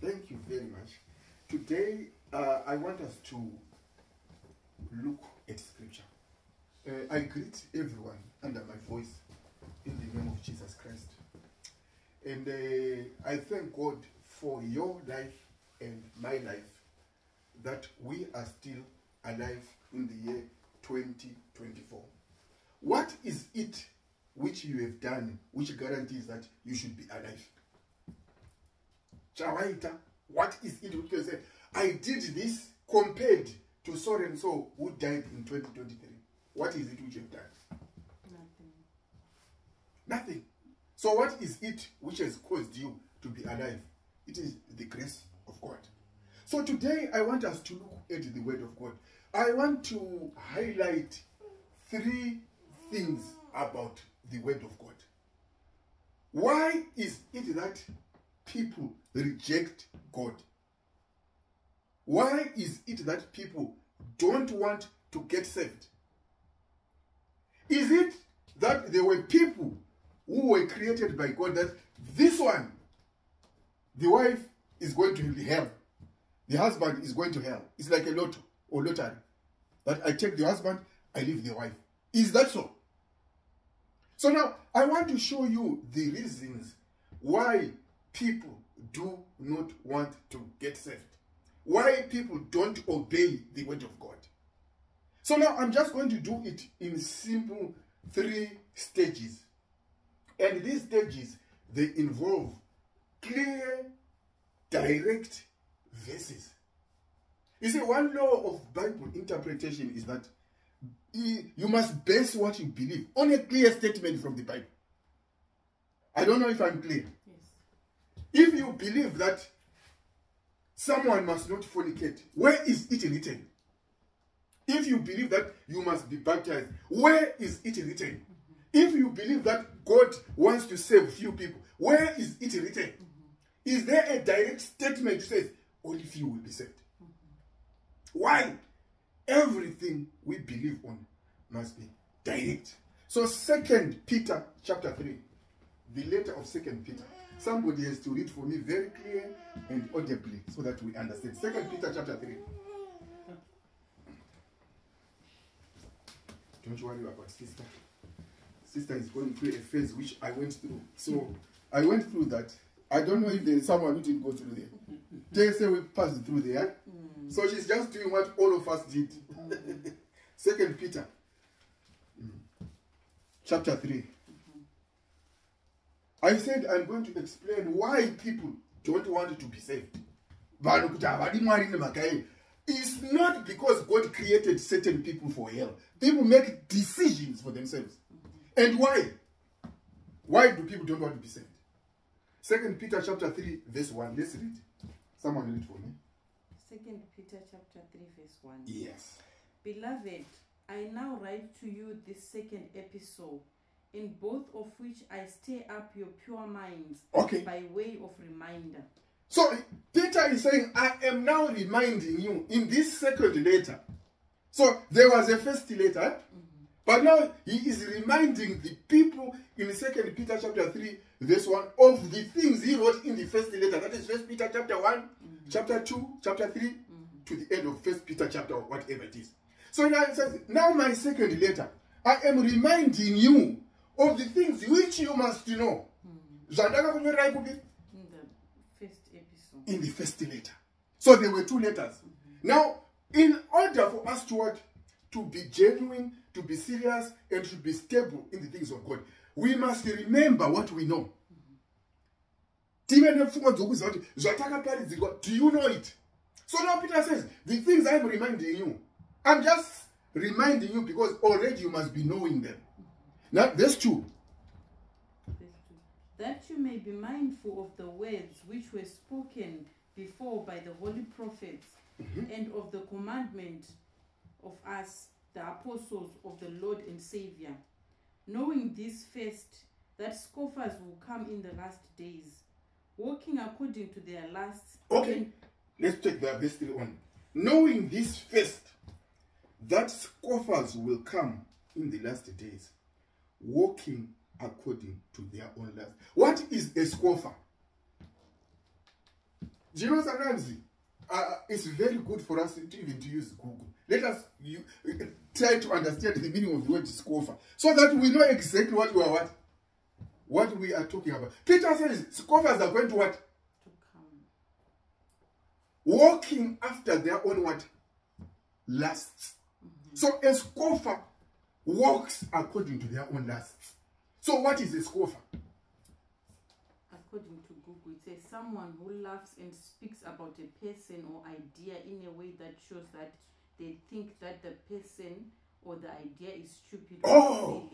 Thank you very much. Today, uh, I want us to look at scripture. Uh, I greet everyone under my voice in the name of Jesus Christ. And uh, I thank God for your life and my life that we are still alive in the year 2024. What is it which you have done which guarantees that you should be alive? Chawaita, what is it which can say, I did this compared to so and so who died in 2023? What is it which you have done? Nothing. Nothing. So what is it which has caused you to be alive? It is the grace of God. So today I want us to look at the word of God. I want to highlight three things about the word of God. Why is it that people reject God? Why is it that people don't want to get saved? Is it that there were people who were created by God that this one, the wife is going to hell, the husband is going to hell. It's like a lotto or lottery. That I take the husband, I leave the wife. Is that so? So now I want to show you the reasons why people do not want to get saved. Why people don't obey the word of God. So now I'm just going to do it in simple three stages. And these stages, they involve clear, direct verses. You see, one law of Bible interpretation is that you must base what you believe on a clear statement from the Bible. I don't know if I'm clear. If you believe that someone must not fornicate, where is it written? If you believe that you must be baptized, where is it written? If you believe that God wants to save few people, where is it written? Is there a direct statement that says only few will be saved? Why? Everything we believe on must be direct. So Second Peter chapter 3, the letter of Second Peter. Somebody has to read for me very clear and audibly so that we understand. Second Peter chapter 3. Don't worry about sister. Sister is going through a phase which I went through. So I went through that. I don't know if there's someone who didn't go through there. They say we passed through there. Hmm. So she's just doing what all of us did. Hmm. Second Peter, hmm. chapter 3. I said I'm going to explain why people don't want to be saved. Vanhu kuti havadi Mwari nemhaka yei. It's not because God created certain people for hell. People make decisions for themselves. And why? Why do people don't want to be saved? Second Peter chapter 3, verse 1. Let's read. Someone read it for me. Second Peter chapter 3 verse 1. Yes. Beloved, I now write to you this second epistle, in both of which I stir up your pure minds Okay. by way of reminder. So Peter is saying, I am now reminding you in this second letter. So there was a first letter, eh? mm-hmm. but now he is reminding the people in Second Peter chapter 3, verse 1 of the things he wrote in the first letter. That is First Peter chapter 1, mm-hmm. chapter 2, chapter 3, mm-hmm. to the end of First Peter chapter whatever it is. So now it says, Now my second letter, I am reminding you of the things which you must know. Zvandakakunyorerai kupi? In the first epistle. in the first letter. So there were two letters. Now, in order for us to what? To be genuine, to be serious, and to be stable in the things of God, we must remember what we know. Tive nepfungwa dzokuziva kuti zvatakaparidzirwa, Do you know it? So now Peter says, the things I'm reminding you, I'm just reminding you because already you must be knowing them. Now, there's two. Verse 2. That you may be mindful of the words which were spoken before by the holy prophets, mm-hmm. and of the commandment of us, the apostles of the Lord and Savior. Knowing this first, that scoffers will come in the last days, walking according to their lusts. Okay. Let's take that verse 3 on. Knowing this first, that scoffers will come in the last days, walking according to their own lusts. What is a scoffer? Do you know uh, it's very good for us to even to use Google. Let us you, uh, try to understand the meaning of the word scoffer so that we know exactly what we are what what we are talking about. Peter says scoffers are going to what? To come. Walking after their own what? Lusts. So a scoffer walks according to their own lusts. So what is a scoffer? According to Google, it says someone who laughs and speaks about a person or idea in a way that shows that they think that the person or the idea is stupid Oh!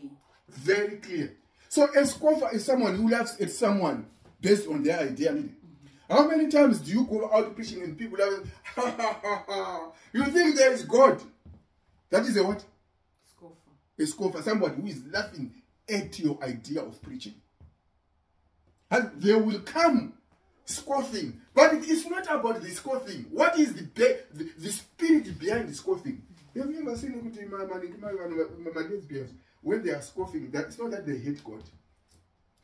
Very clear. So a scoffer is someone who laughs at someone based on their ideality. Mm-hmm. How many times do you go out preaching and people are ha ha ha ha? You think there is God? That is a what? Scoffer. A scoffer, somebody who is laughing at your idea of preaching. And they will come scoffing. But it is not about the scoffing. What is the, be- the, the spirit behind the scoffing? Have you ever seen ma- ma- ma- ma- lesbians, when they are scoffing, that it's not that they hate God.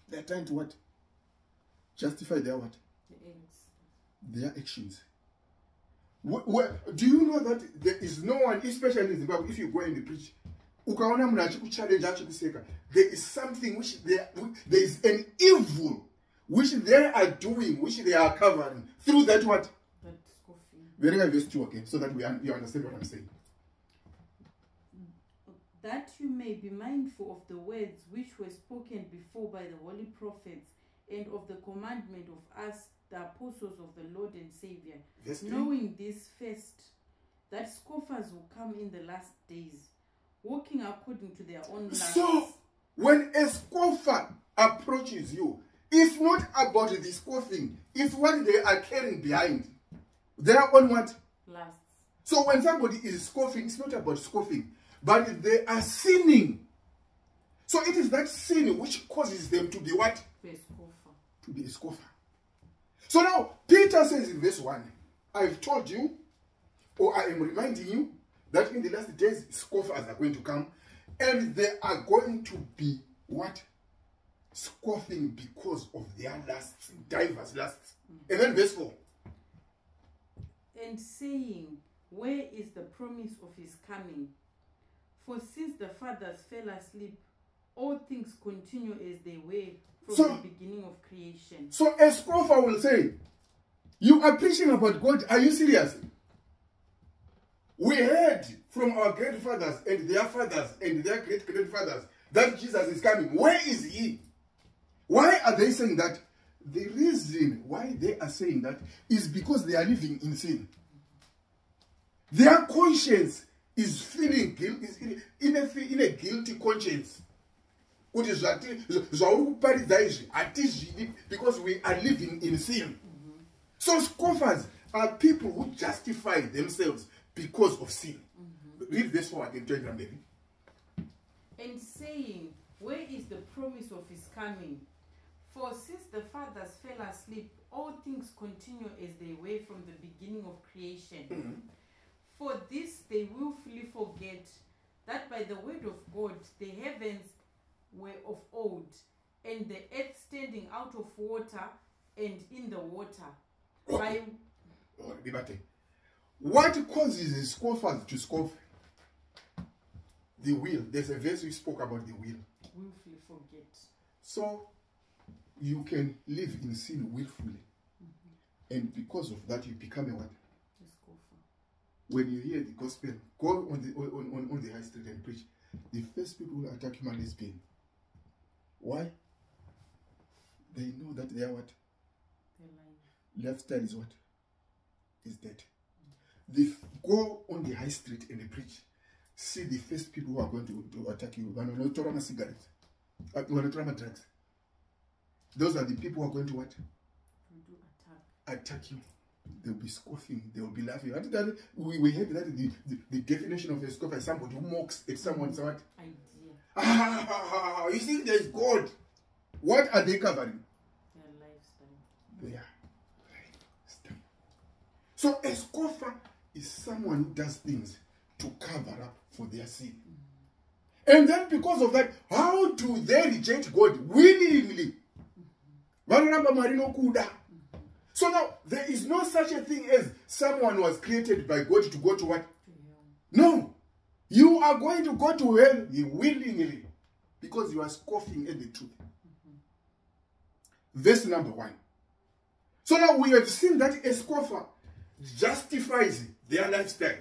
They're trying to what? Justify their what? Their actions. Wh- wh- do you know that there is no one, especially in Zimbabwe, if you go and preach, ukaona munhu achikuchallenge achikuseka there is something which they, there is an evil which they are doing which they are covering through that what? That scoffing. vereka verse 2 again so that we un- you understand what i'm saying. Mm. That you may be mindful of the words which were spoken before by the holy prophets and of the commandment of us the apostles of the lord and savior. Knowing this first that scoffers will come in the last days walking according to their own so when a scoffer approaches you it's not about the scoffing it's what they are carrying behind their own what lusts So when somebody is scoffing, it's not about scoffing, but they are sinning. So it is that sin which causes them to be what? to a scoffer To be a scoffer. So now, Peter says in verse 1, I've told you, or I am reminding you, that in the last days, scoffers are going to come, and they are going to be what? Scoffing because of their lusts, diverse lusts. And then verse 4. and saying, Where is the promise of his coming? For since the fathers fell asleep, all things continue as they were from So- the beginning of creation. So a scoffer will say, You are preaching about God. Are you serious? We heard from our grandfathers and their fathers and their great grandfathers that Jesus is coming. Where is he? Why are they saying that? The reason why they are saying that is because they are living in sin. Their conscience is feeling guilt, is in, a, in a guilty conscience. because we are living in sin so scoffers are people who justify themselves because of sin read this 4 again toenda mberi And saying, Where is the promise of his coming? For since the fathers fell asleep, all things continue as they were from the beginning of creation. Mm-hmm. For this they willfully forget that by the word of God the heavens were of old, and the earth standing out of water and in the water. By Oh. What causes the scoffers to scoff the will there's a verse we spoke about the will willfully forget. So you can live in sin willfully. Mm-hmm. And because of that, you become a what? When you hear the gospel, go on the on, on, on the high street and preach. The first people who attack you is lesbian. Why? They know that they are what? Their life. Lifestyle is what? Is dead. They go on the high street and they preach. See the first people who are going to, to attack you. Vanotora cigarettes. Vanotora drugs. Those are the people who are going to what? Attack. attack you. They'll be scoffing. They'll be laughing. Think that we, we heard that the, the, the definition of a scoffer is somebody who mocks at someone's what? Idea. Ah, you think there's God. What are they covering? Their lifestyle. They are lifestyle. So a scoffer is someone does things to cover up for their sin. And then because of that, how do they reject God willingly? So now, there is no such a thing as someone was created by God to go to what? No. You are going to go to hell willingly because you are scoffing at the truth. Verse number one. So now we have seen that a scoffer justifies their lifestyle.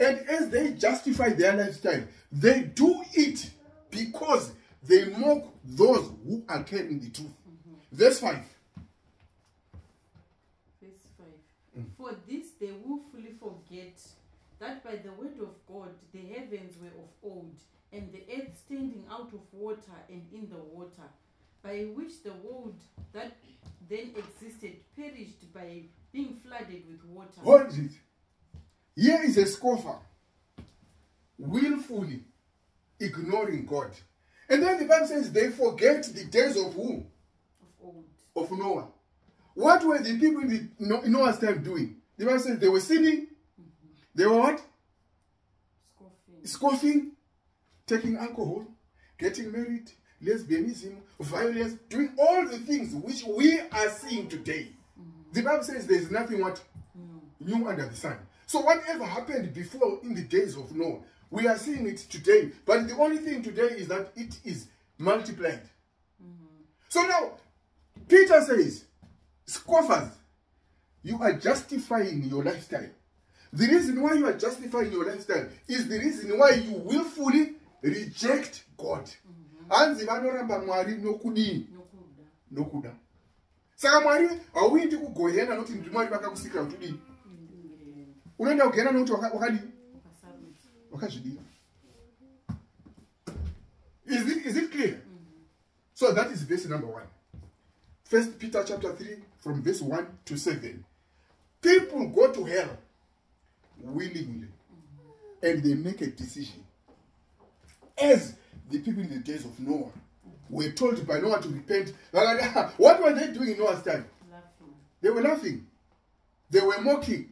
And as they justify their lifestyle, they do it because they mock those who are carrying the truth. Mm-hmm. Verse 5. Verse 5. For this they willfully forget that by the word of God the heavens were of old, and the earth standing out of water and in the water, by which the world that then existed perished by being flooded with water. Hold it. Here is a scoffer willfully ignoring God. And then the Bible says they forget the days of who? Of old. Of Noah. What were the people in, the, in Noah's time doing? The Bible says they were sinning. Mm-hmm. They were what? Scoffing. Scoffing, taking alcohol, getting married, lesbianism, violence, doing all the things which we are seeing today. Mm-hmm. The Bible says there is nothing what new under the sun. So whatever happened before in the days of Noah, we are seeing it today. But the only thing today is that it is multiplied. Mm-hmm. So now, Peter says, scoffers, you are justifying your lifestyle. The reason why you are justifying your lifestyle is the reason why you willfully reject God. Mm-hmm. Hanzi vanoramba mwari nokudini Nokuda. saka mwari hauindi kugehena nokuti ndi mwari vakakusikira kuti udini Indingirendo. unoenda kugehena nokuti waka- wakadini Ukasarudza. is it, is it clear mm-hmm. so that is verse number one first peter chapter 3 from verse 1 to 7 people go to hell willingly mm-hmm. and they make a decision as the people in the days of noah were told by noah to repent ah, what were they doing in noah's time Laughing. they were laughing. They were mocking.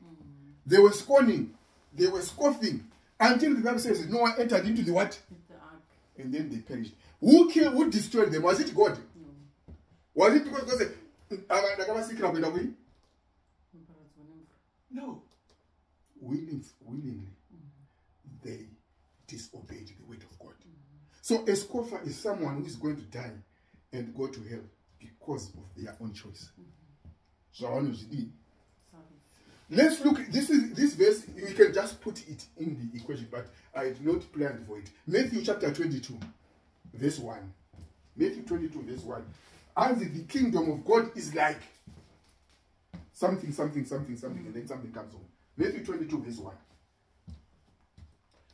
They were scorning. They were scoffing. Until the Bible says Noah entered into the what? The ark. And then they perished. Who killed, who destroyed them? Was it God? No. Was it because ava- ndakavasikira kuenda kui? No. Willing, willingly, mm-hmm. they disobeyed the word of God. Mm-hmm. So a scoffer is someone who is going to die and go to hell because of their own choice. Mm-hmm. Zvavanozvidii. Sarudza. Let's look. This is this verse. We can just put it in the equation, but I did not plan for it. Matthew chapter twenty-two, verse one. Matthew twenty-two, verse one. And the kingdom of God is like something, something, something, something, and then something comes on. Matthew twenty-two, verse one.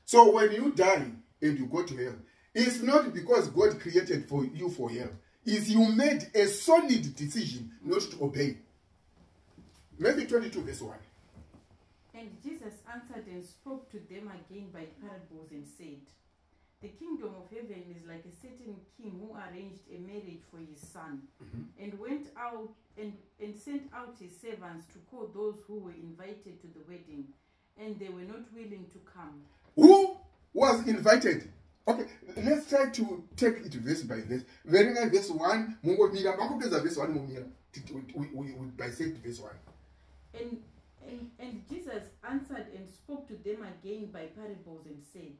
So when you die and you go to hell, it's not because God created for you for hell. It's you made a solid decision not to obey. Matthew 22, verse 1. And Jesus answered and spoke to them again by parables and said, The kingdom of heaven is like a certain king who arranged a marriage for his son, mm-hmm. and went out and, and sent out his servants to call those who were invited to the wedding, and they were not willing to come. Who was invited? Okay, let's try to take it verse by verse. Verenga verse 1, mungomira, makupedza verse 1 mumira. Titi- We, we, we dissect verse 1. And, and, and Jesus answered and spoke to them again by parables and said,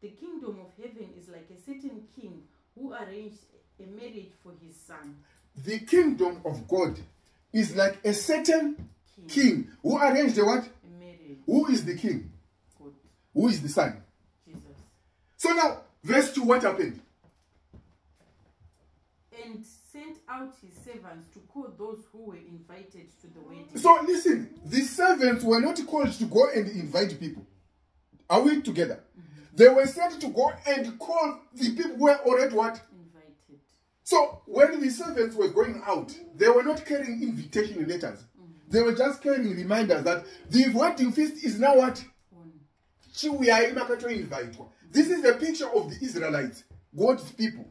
The kingdom of heaven is like a certain king who arranged a marriage for his son. The kingdom of God is like a certain King. king who arranged a what? A marriage. Who is the king? God. Who is the son? Jesus. So now, verse 2, what happened? And sent out his servants to call those who were invited to the wedding. So listen, the servants were not called to go and invite people. Are we together? Mm-hmm. They were sent to go and call the people who were already what? invited. So when the servants were going out, they were not carrying invitation letters. Mm-hmm. They were just carrying reminders that the wedding feast is now what? Makatoinvitwa. This is a picture of the Israelites, God's people.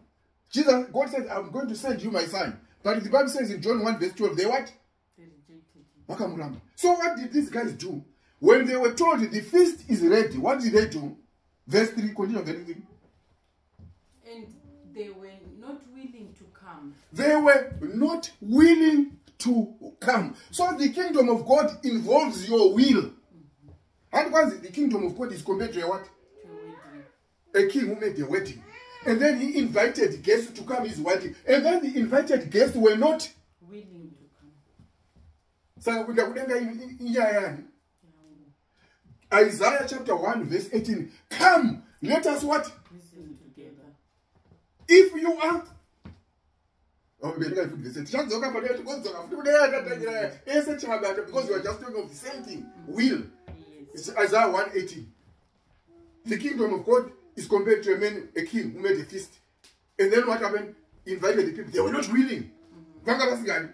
Jesus, God said, I'm going to send you my son. But the Bible says in John 1 verse 12, they what? They rejected him. Vakamuramba. So what did these guys do? When they were told the feast is ready, what did they do? Verse 3, continue verse 3. And they were not willing to come. They were not willing to come. So the kingdom of God involves your will. Mm-hmm. And once the kingdom of God is compared to a what? To a wedding. A king who made a wedding. And then he invited guests to come his wedding. And then the invited guests were not. Willing to come. Saka kuda kudenga i- i- inyaya yani. Isaiah chapter 1 verse 18. Come, let us what? Reason together. If you are Oh, better put this in. Chadzoka pa leti, kodzoka futi kudai atatangira ese chabata because you are just talking of the same thing. Will. Isaiah 118. The kingdom of God is compared to a man, a king who made a feast. And then what happened? He invited the people. They were not willing. Vasikani.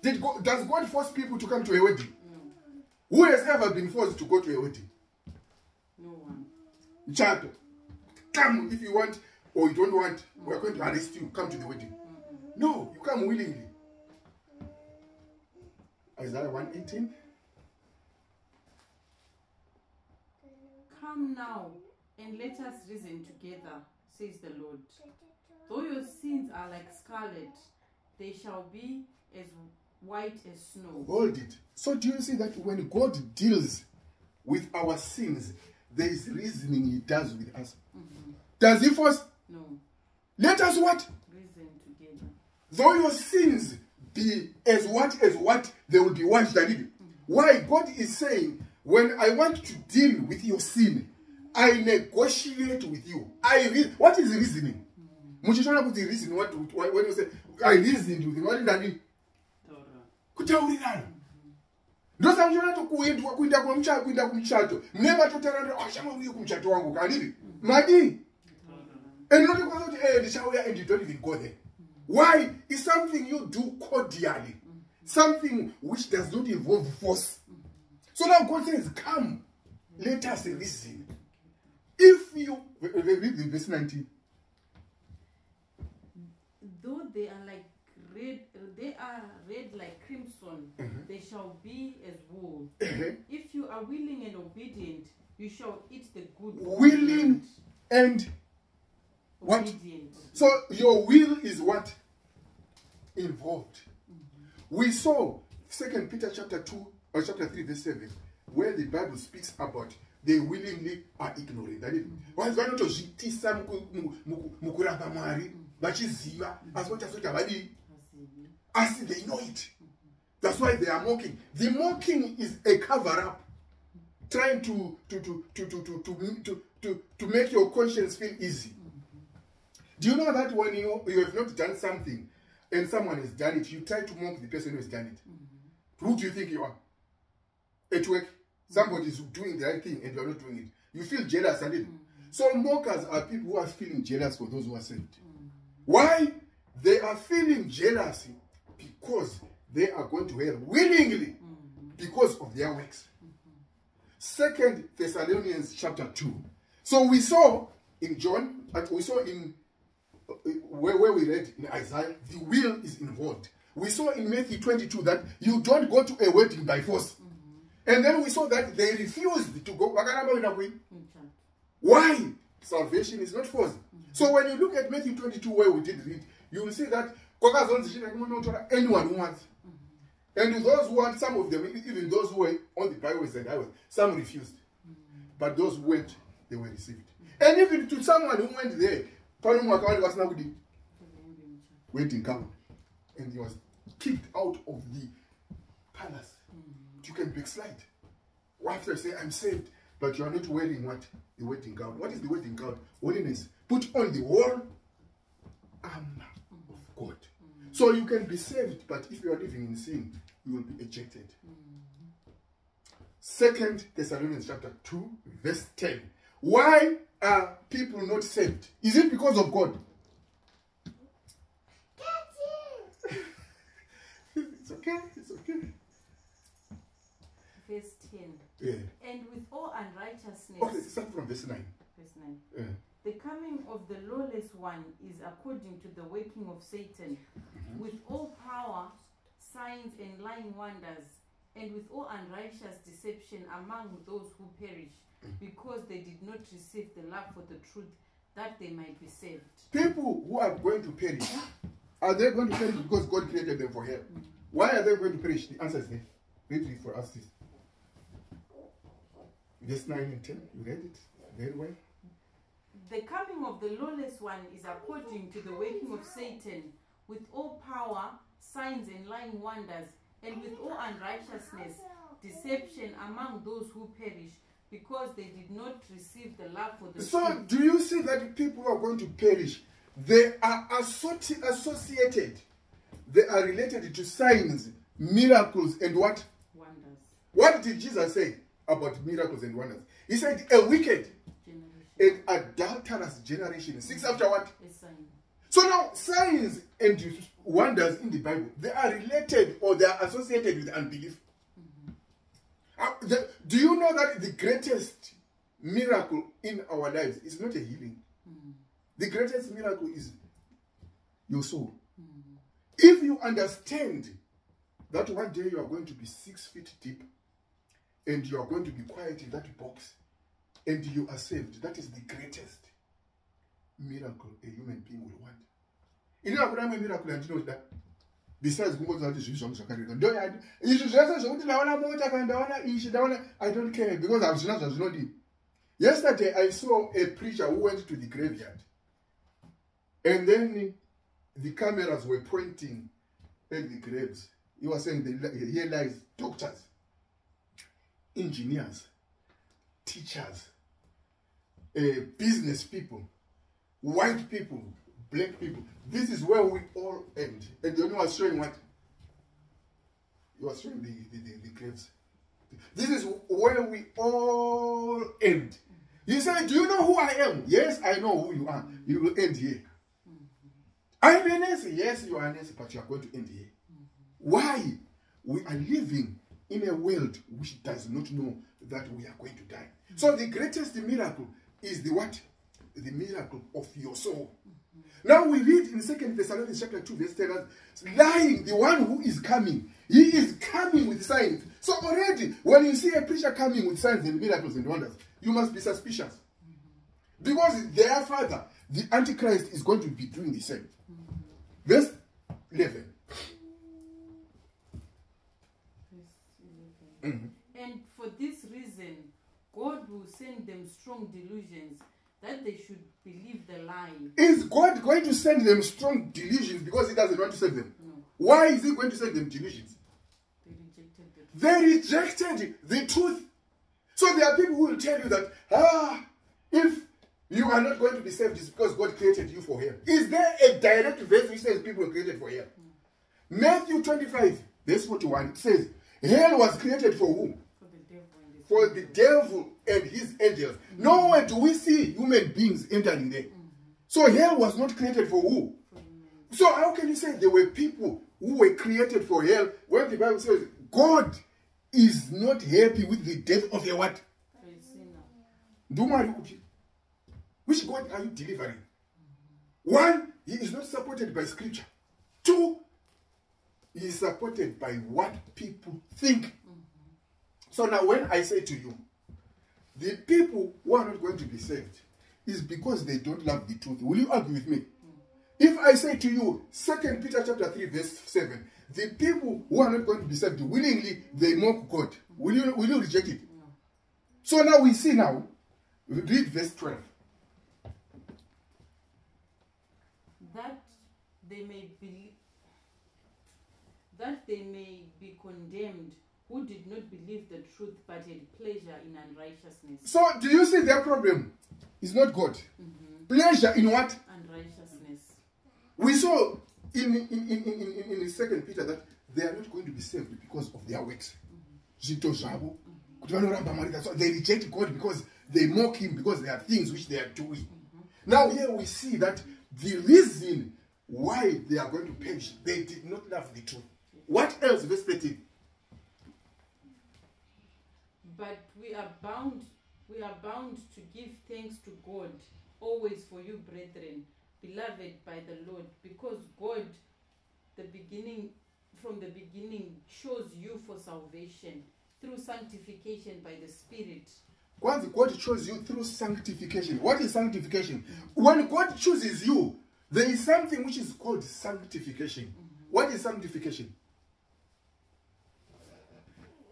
Did God, does God force people to come to a wedding? No. Who has ever been forced to go to a wedding? No one. Chato. Come if you want or you don't want. We are going to arrest you. Come to the wedding. No, you come willingly. Isaiah 118. Come now and let us reason together, says the Lord. Though your sins are like scarlet, they shall be as white as snow. Hold it. So do you see that when God deals with our sins, there is reasoning he does with us. Mm-hmm. Does he force? No. Let us what? Reason together. Though your sins be as what as what, they will be washed and it. Mm-hmm. Why? God is saying, when I want to deal with your sin, I negotiate with you. I re- what is reasoning? Muchichona kuti the reason what when you say? I reasoned with him, what did I? Torah. kutaurirana. Ndosamuchona kuti kuendwa kuinda kumuchato kuinda kumuchato mune matotarana achamauye kumuchato wangu kandivi madii and not because kuti eh ndichauya and you don't even go there. Why? Is something you do cordially. Something which does not involve force. So now god says come let us reason if you read the verse 19 Though they are like red, they are red like crimson, uh-huh. they shall be as wool. Uh-huh. If you are willing and obedient, you shall eat the good. willing and what? Obedient. So your will is what? Involved. Mm-hmm. We saw Second Peter chapter 2 or chapter 3, verse 7, where the Bible speaks about they willingly are ignorant. Vanhu vanotozvitisa muku- mu- muku- mukuramba mwari vachiziva asi vachazoti havadii asi they know it. That's why they are mocking. The mocking is a cover up trying to to to to to to to, to, to, to make your conscience feel easy. Do you know that when you you have not done something and someone has done it you try to mock the person who has done it? Who do you think you are? At work somebody is doing the right thing and you are not doing it you feel jealous and it mm. so mockers are people who are feeling jealous for those who are saved why? They are feeling jealousy because they are going to hell willingly mm-hmm. because of their works. Mm-hmm. Second Thessalonians chapter 2. So we saw in John, we saw in uh, where, where we read in Isaiah, the will is involved. We saw in Matthew 22 that you don't go to a wedding by force. And then we saw that they refused to go. Vakaramba kuenda kwi- Muchato. why? Salvation is not forced. So when you look at Matthew 22, where we did read, you will see that kwakazonzi chita kunotora anyone who wants. And those who want, some of them, even those who were on the byways and highways, some refused. But those who went, they were received. And even to someone who went there, pano mwakawanda vasina kudi Kuvaimbe muchato. wedding gown. And he was kicked out of the palace. You can backslide. After you say, I'm saved, but you are not wearing what? The wedding gown. What is the wedding gown? Holiness. Put on the whole armor of God. Mm. So you can be saved, but if you are living in sin, you will be ejected. Mm. Second Thessalonians chapter 2, verse 10. Why are people not saved? Is it because of God? it's okay, it's okay. Verse 10. Yeah. And with all unrighteousness. Okay, start from verse 9. Verse 9. Yeah. The coming of the lawless one is according to the working of Satan, mm-hmm. with all power, signs, and lying wonders, and with all unrighteous deception among those who perish, mm. because they did not receive the love for the truth, that they might be saved. People who are going to perish Are they going to perish because God created them for hell? Mm. Why are they going to perish? The answer is there. Read it for us, this. Verse 9 and 10. You read it very well. The coming of the lawless one is according to the working of Satan, with all power, signs, and lying wonders, and with all unrighteousness, deception among those who perish, because they did not receive the love for the So, truth. do you see that people are going to perish, they are associated, they are related to signs, miracles, and what? Wonders. What did Jesus say about miracles and wonders? He said, a wicked Generation. and adulterous generation. Six after what? A. So now, signs and wonders in the Bible, they are related or they are associated with unbelief. Mm-hmm. Uh, the- do you know that the greatest miracle in our lives is not a healing? Mm. The greatest miracle is your soul. Mm. If you understand that one day you are going to be six feet deep and you are going to be quiet in that box. And you are saved, that is the greatest miracle a human being will want. Ini hakuna imwe miracle yandinoda besides ndaona i don't care because yesterday i saw a preacher who went to the graveyard. And then the cameras were pointing at the graves. He was saying here lies. Doctors engineers teachers uh, business people white people, black people. This is where we all end. And the only was showing what? You are showing the, the, the, the graves. This is where we all end. You say, Do you know who I am? Yes, I know who you are. You will end here. I'm a nurse. Yes, you are a nurse, but you are going to end here. Why? We are living in a world which does not know that we are going to die. So the greatest miracle is the what? The miracle of your soul. Now we read in Second Thessalonians chapter 2, verse 10, that lying, the one who is coming, he is coming with signs. So already, when you see a preacher coming with signs and miracles and wonders, you must be suspicious. Because their father, the Antichrist, is going to be doing the same. Verse 11. 11. And for this reason, God will send them strong delusions that they should believe the lie. Is God going to send them strong delusions because he doesn't want to save them? No, Why is he going to send them delusions? they rejected the truth. They rejected the truth. So there are people who will tell you that, ah, if you are not going to be saved, it's because God created you for Him. Is there a direct verse which says people are created for hell? Matthew 25, verse 41, it says, Hell was created for whom? For the devil and his For the devil angels. Mm-hmm. Nowhere do we see human beings entering there. Mm-hmm. So hell was not created for who? So how can you say there were people who were created for hell when the Bible says God is not happy with the death of a what? For a sinner. Ndumari upi? Which God are you delivering? Mm-hmm. One, he is not supported by scripture. Two, is supported by what people think. So now when I say to you, the people who are not going to be saved is because they don't love the truth. Will you argue with me? Hmm. If I say to you, Second Peter chapter 3, verse 7, the people who are not going to be saved willingly, they mock God. Will you will you reject it? No. So now we see now, read verse 12. That they may believe that they may be condemned who did not believe the truth but had pleasure in unrighteousness. So do you see their problem? It's not God. Mm-hmm. Pleasure in what? Unrighteousness. We saw in in, in, in, in, in, second Peter that they are not going to be saved because of their works. Mm-hmm. Zvinto zvavo, mm-hmm. kuti vanoramba Mwari. So they reject God because they mock him because there are things which they are doing. Now here we see that the reason why they are going to perish, they did not love the truth. What else? Verse 13. But we are bound we are bound to give thanks to God always for you, brethren, beloved by the Lord, because God the beginning from the beginning chose you for salvation through sanctification by the Spirit. Once God chose you through sanctification. What is sanctification? When God chooses you, There is something which is called sanctification. Mm-hmm. What is sanctification?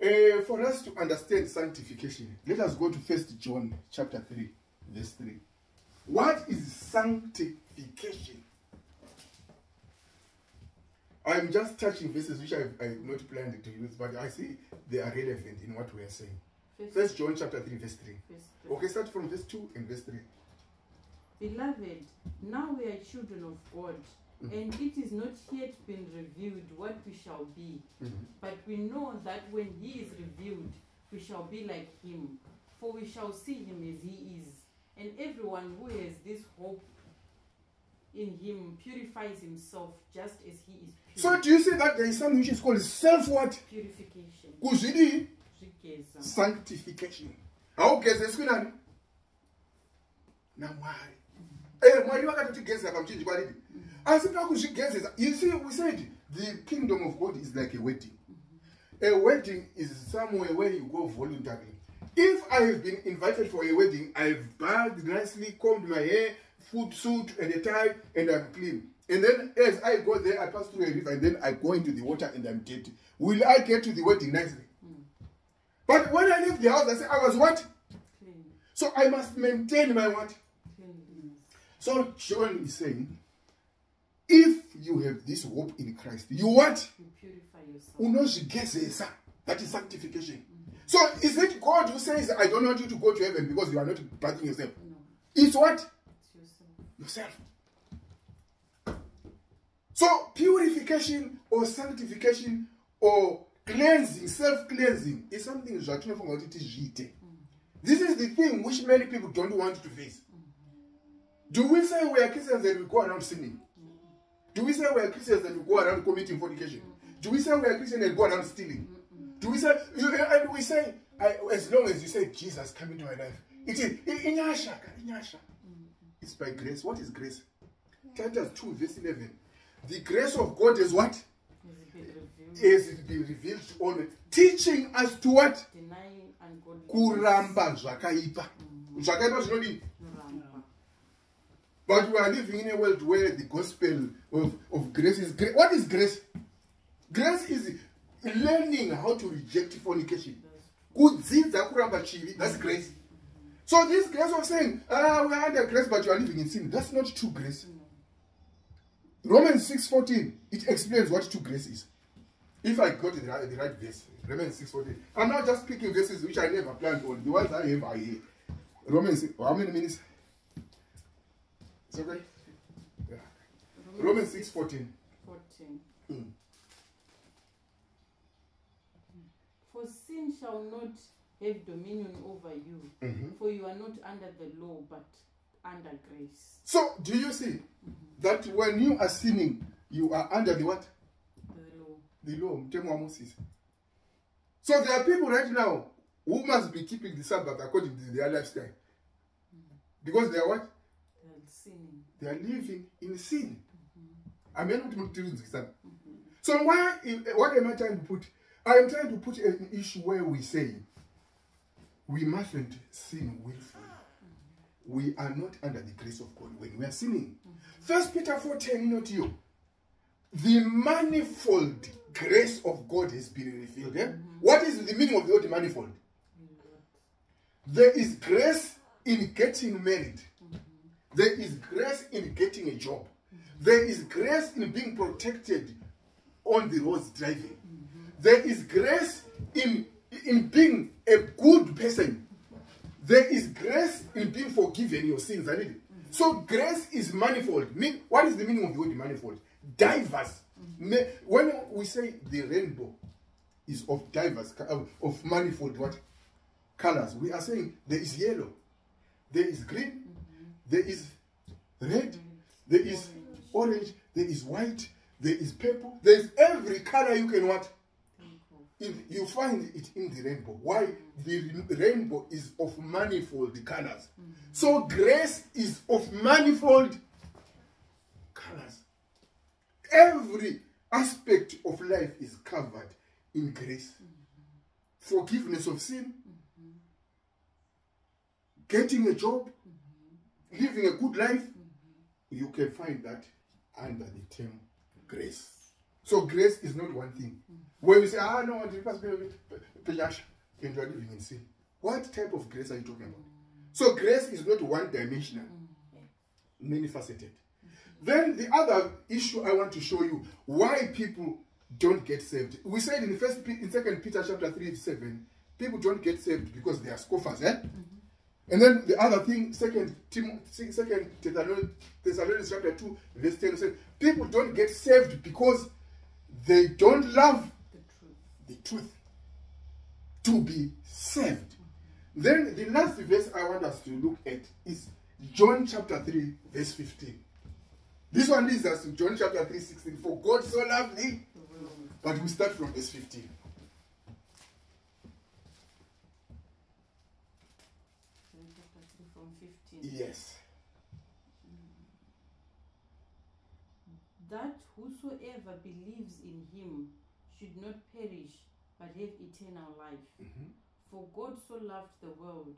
Uh, for us to understand sanctification, let us go to First John chapter 3, verse 3. What is sanctification? I'm just touching verses which I've, I've not planned to use, but I see they are relevant in what we are saying. First, John chapter 3, verse 3. verse three. Okay, start from verse 2 and verse 3. Beloved, now we are children of God, Mm-hmm. and it is not yet been revealed what we shall be. Mm-hmm. But we know that when he is revealed, we shall be like him, for we shall see him as he is. And everyone who has this hope in him purifies himself just as he is pure. So do you see that there is something which is called self what? Purification. Zvigeza. sanctification. haugezeswi nani namwari mm-hmm. eh mwari vakatotigezesa pamuchinji kwadidi asi pakuzvigezesa you see we said the kingdom of god is like a wedding a wedding is somewhere where you go voluntarily if i have been invited for a wedding i've bathed nicely combed my hair food suit and a tie and i'm clean and then as i go there i pass through a river and then i go into the water and i'm dirty will i get to the wedding nicely hmm. but when I leave the house, I say, I was what? Clean. So I must maintain my what? Cleanliness. So John is saying, if you have this hope in Christ, you what? You purify yourself. That is sanctification. So is it God who says, I don't want you to go to heaven because you are not bathing yourself? No, It's what? it's yourself. Yourself. So purification or sanctification or cleansing, self-cleansing is something zvatinofunga kuti tizviite. This is the thing which many people don't want to face. Mm. Do we say we are Christians and we go around sinning? Do we say we are Christians and we go around committing fornication? Do we say we are Christians and go around stealing? Do we say, you, and we say, I, as long as you say Jesus come into my life, it is inyasha, inyasha. It's by grace. What is grace? Titus 2, verse 11. The grace of God is what? Is it been revealed? Is it be revealed men, teaching us to what? Kuramba zvakaipa. Zvakaipa zvinodii? But we are living in a world where the gospel of, of grace is great. What is grace? Grace is learning how to reject fornication. That's grace. So this grace of saying, ah, we are under grace, but you are living in sin. That's not true grace. Romans 6.14, it explains what true grace is. If I got the right, the right verse, Romans 6.14. I'm not just picking verses which I never planned on. The ones I have, I hear. Romans, 6 how many minutes? It's okay? Yeah. Romans 6.14. 14. Mm. For sin shall not have dominion over you, Mhm. for you are not under the law, but under grace. So, do you see that when you are sinning, you are under the what? The law. The law, mtemo wa Moses. So there are people right now who must be keeping the Sabbath according to their lifestyle. Because they are what? They are sinning. They are living in sin. Amen. kuti mutirinzikisana. So why, eh, what am I trying to put? I am trying to put an issue where we say we mustn't sin willfully. Mm-hmm. We are not under the grace of God when we are sinning. Mm-hmm. First Peter 4:10, not you. The manifold grace of God has been revealed. eh? What is the meaning of the word manifold? There is grace in getting married. There is grace in getting a job. There is grace in being protected on the roads driving. There is grace in, in being a good person. There is grace in being forgiven your sins. I it. So grace is manifold. Mean, what is the meaning of the word manifold? Diverse. When we say the rainbow is of diverse, of- uh, of manifold what? Colors. We are saying there is yellow, there is green, there is red, there is orange, there is white, there is purple, there is every color you can want. If you find it in the rainbow. Why? The rainbow is of manifold colors. So grace is of manifold colors. Every aspect of life is covered in grace. Forgiveness of sin, getting a job, living a good life, you can find that under the term grace. So grace is not one thing. When you say, ah no, the past and you are living in sin. What type of grace are you talking about? So grace is not one dimensional, many faceted. Then the other issue I want to show you why people don't get saved. We said in the first in second Peter chapter 3, 7, people don't get saved because they are scoffers, eh? And then the other thing, second Timothy, second Thessalonians, chapter 2, verse 10 says, people don't get saved because they don't love The truth. the truth to be saved. Then the last verse I want us to look at is John chapter 3, verse 15. This one leads us to John chapter 3, 16. For God so loved. The world. Mm-hmm. But we start from verse 15. John chapter 3 from 15. Yes. That whosoever believes in him should not perish, but have eternal life. Mhm. For God so loved the world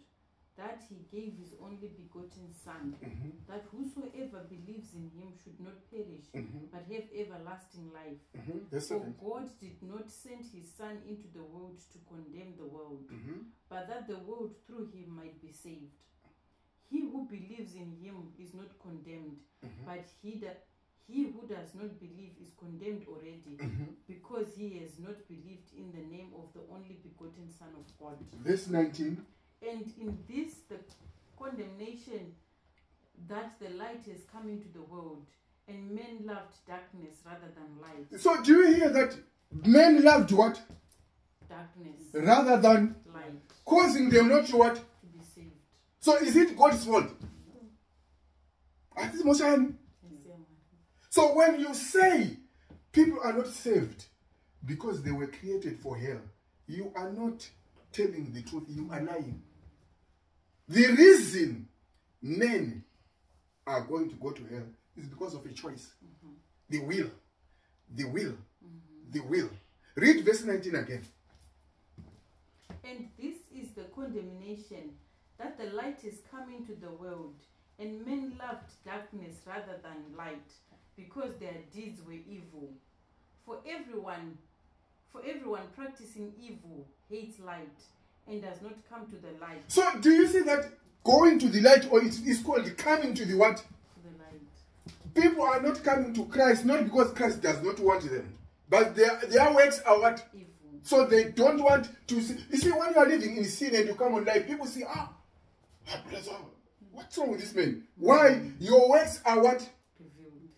that he gave his only begotten Son, Mhm. that whosoever believes in him should not perish, Mhm. but have everlasting life. Mhm. For God did not send his Son into the world to condemn the world, Mhm. but that the world through him might be saved. He who believes in him is not condemned, Mhm. but he that he who does not believe is condemned already, Mhm. because he has not believed in the name of the only begotten Son of God. Verse 19. And in this the condemnation that the light has come into the world, and men loved darkness rather than light. So do you hear that men loved what? Darkness, Rather than light, causing them not to what? To be saved. So is it God's fault? Ati moshani. Yes. So when you say people are not saved because they were created for hell, you are not telling the truth, you are lying. The reason men are going to go to hell is because of a choice. Mm-hmm. The will. The will. Mm-hmm. The will. Read verse 19 again. And this is the condemnation that the light is come into the world, and men loved darkness rather than light, because their deeds were evil. For everyone, for everyone practicing evil hates light and does not come to the light. So do you see that going to the light or it is called coming to the what? To the light. People are not coming to Christ not because Christ does not want them, but their, their works are what? Evil. So they don't want to see. You see, when you are living in sin and you come on life, people see, ah, what's wrong with this man? Why? Your works are what? Revealed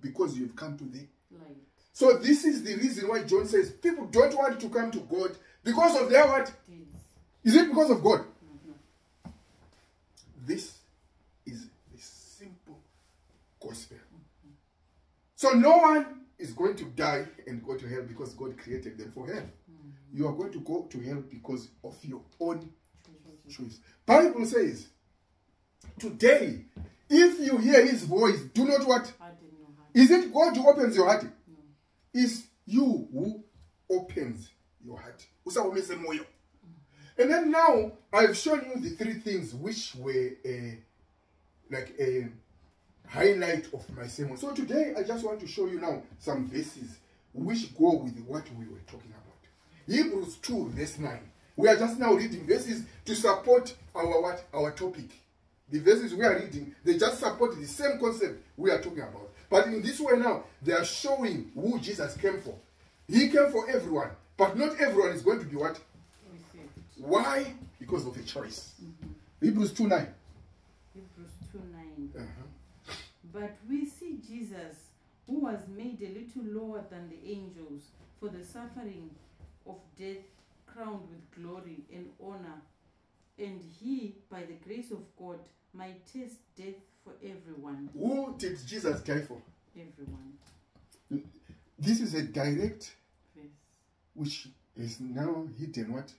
Because you've come to the. light. So this is the reason why John says people don't want to come to God because of their what? Deeds. Is it because of God? This is the simple gospel. Mm-hmm. So no one is going to die and go to hell because God created them for hell. Mm-hmm. You are going to go to hell because of your own choice. Bible says, today, if you hear his voice, do not what? Harden your heart. Is it God who opens your heart? No. It's you who opens your heart. Usawumise moyo. And then now I've shown you the three things which were a, like a highlight of my sermon. So today I just want to show you now some verses which go with what we were talking about. Hebrews 2 verse 9. We are just now reading verses to support our what? Our topic. The verses we are reading, they just support the same concept we are talking about. But in this way now, they are showing who Jesus came for. He came for everyone, but not everyone is going to be what? Why? Because of a choice. Hebrews 2 9. Hebrews 2 9. Uh-huh. But we see Jesus, who was made a little lower than the angels, for the suffering of death, crowned with glory and honor. And he, by the grace of God, might taste death for everyone. Who did Jesus die for? Everyone. This is a direct Verse. which is now hidden what?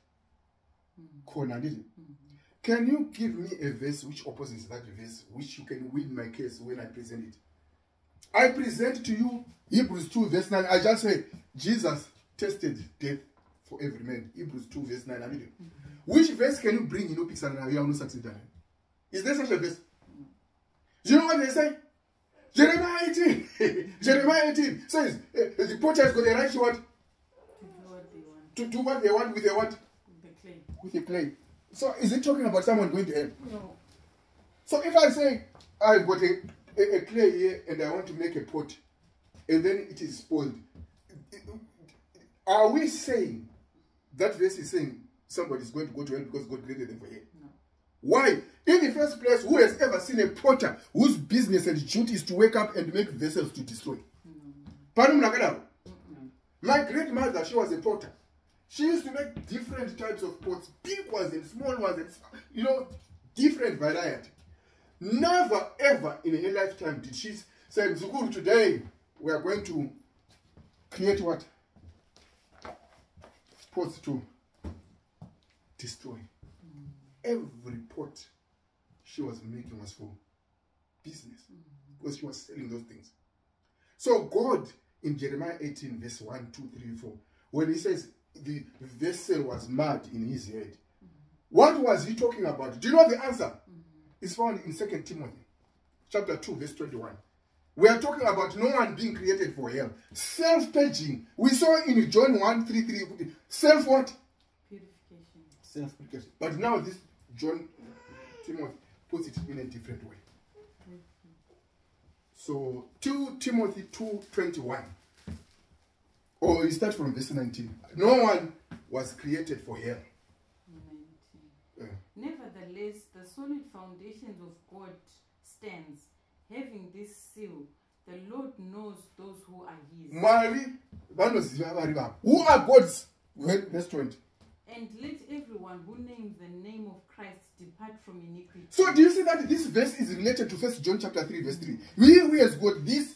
Mm. Corner, did it? Mhm. Can you give me a verse which opposes that verse, which you can win my case when I present it? I present to you Hebrews 2, verse 9. I just say Jesus tested death for every man. Hebrews 2, verse 9. I mean, Which verse can you bring in Opix and have no succeed? Is there such a verse? Do you know what they say? Jeremiah 18. Jeremiah 18 says uh, the potter has got a right to what? To do what they want To do what they want with a what? with the clay. With a clay. So is it talking about someone going to hell? No. So if I say I've got a, a, a clay here and I want to make a pot, and then it is spoiled, are we saying that verse is saying somebody is going to go to hell because God created them for hell? No. Why? In the first place, who has ever seen a potter whose business and duty is to wake up and make vessels to destroy? Mm-hmm. Me, Nakadaro. My great mother, she was a potter. She used to make different types of pots, big ones and small ones, and you know, different variety. Never ever in her lifetime did she say, Mzukuru, today we are going to create what? Pots to destroy. Every pot she was making was for business mm. because she was selling those things. So God in Jeremiah 18, verse 1, 2, 3, 4, when he says the vessel was mad in his head, mm. what was he talking about? Do you know the answer? Mm. It's found in 2 Timothy chapter 2, verse 21. We are talking about no one being created for hell. Self-purging. We saw in John 1, 3, 3, self what? Purification. Self-purification. But now this John Timothy puts it in a different way. So 2 Timothy 2:21. Or you start from verse 19. No one was created for hell. 19. Uh, Nevertheless, the solid foundations of God stands, having this seal. The Lord knows those who are His. Mwari vanoziva vari vavo. Who are God's? Verse 20. And let everyone who names the name of Christ depart from iniquity. So do you see that this verse is related to First John chapter 3, verse 3? He who has got this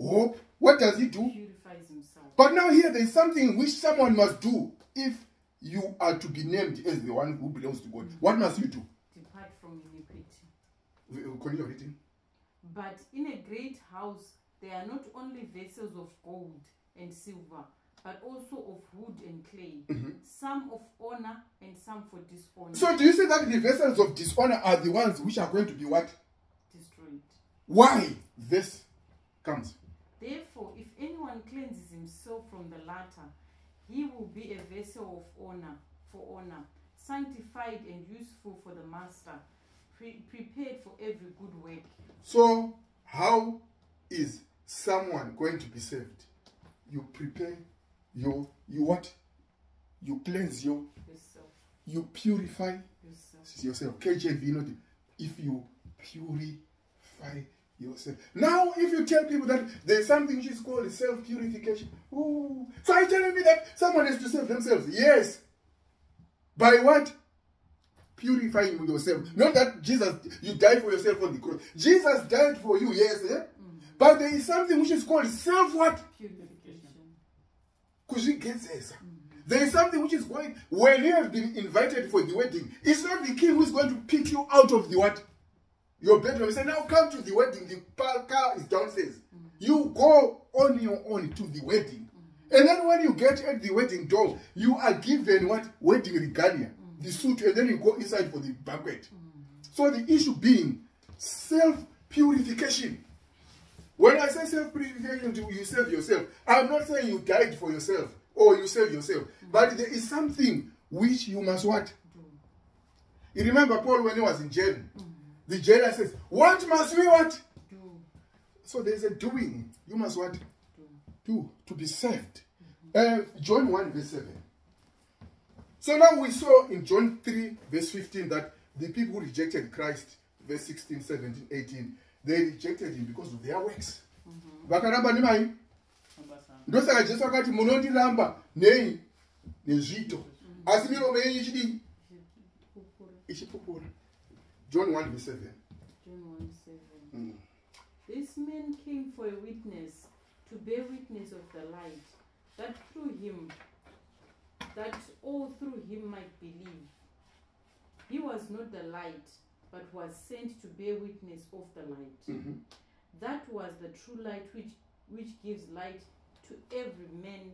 hope, what does he do? purifies himself. But now here there is something which someone must do if you are to be named as the one who belongs to God. What must you do? Depart from iniquity. We- we Continue reading. But in a great house there are not only vessels of gold and silver, but also of wood and clay, mm-hmm. some of honor and some for dishonor, So do you say that the vessels of dishonor are the ones which are going to be what? destroyed. Why this comes? Therefore, if anyone cleanses himself from the latter, he will be a vessel of honor, for honor, sanctified and useful for the master, pre- prepared for every good work. So how is someone going to be saved? You prepare your you what? You cleanse your Yourself, you purify yourself. yourself. KJV, not if you purify yourself. Now, if you tell people that there's something which is called self purification, oh, so are you telling me that someone has to save themselves? Yes. By what? Purifying yourself. Not that Jesus, you died for yourself on the cross. Jesus died for you, yes, eh? Mm. But there is something which is called self what? Purification. Because he gets there. Mm. There is something which is going when you have been invited for the wedding. It's not the king who is going to pick you out of the what? Your bedroom. He said, Now come to the wedding. The car is downstairs. Mm. You go on your own to the wedding. And then when you get at the wedding door, you are given what? Wedding regalia. The suit, and then you go inside for the banquet. So the issue being self-purification. When I say self-purification, do you save yourself? I'm not saying you died for yourself or you save yourself. But there is something which you must what? You remember Paul when he was in jail? The jailer says, What must we what? Do, So there's a doing. You must what? do. Do to be saved. Uh, John 1 verse 7. So now we saw in John 3 verse 15 that the people who rejected Christ, verse 16, 17, 18, they rejected him because of their works. vakaramba nemai ndosaka jesu akati munondiramba nei nezvito asi miromo yenyu ichidii ichipupura. John 1 verse 7 John 1 7. Mm. This man came for a witness, to bear witness of the light, that through him, that all through him might believe. He was not the light, but was sent to bear witness of the light. Mhm. That was the true light which, which gives light to every man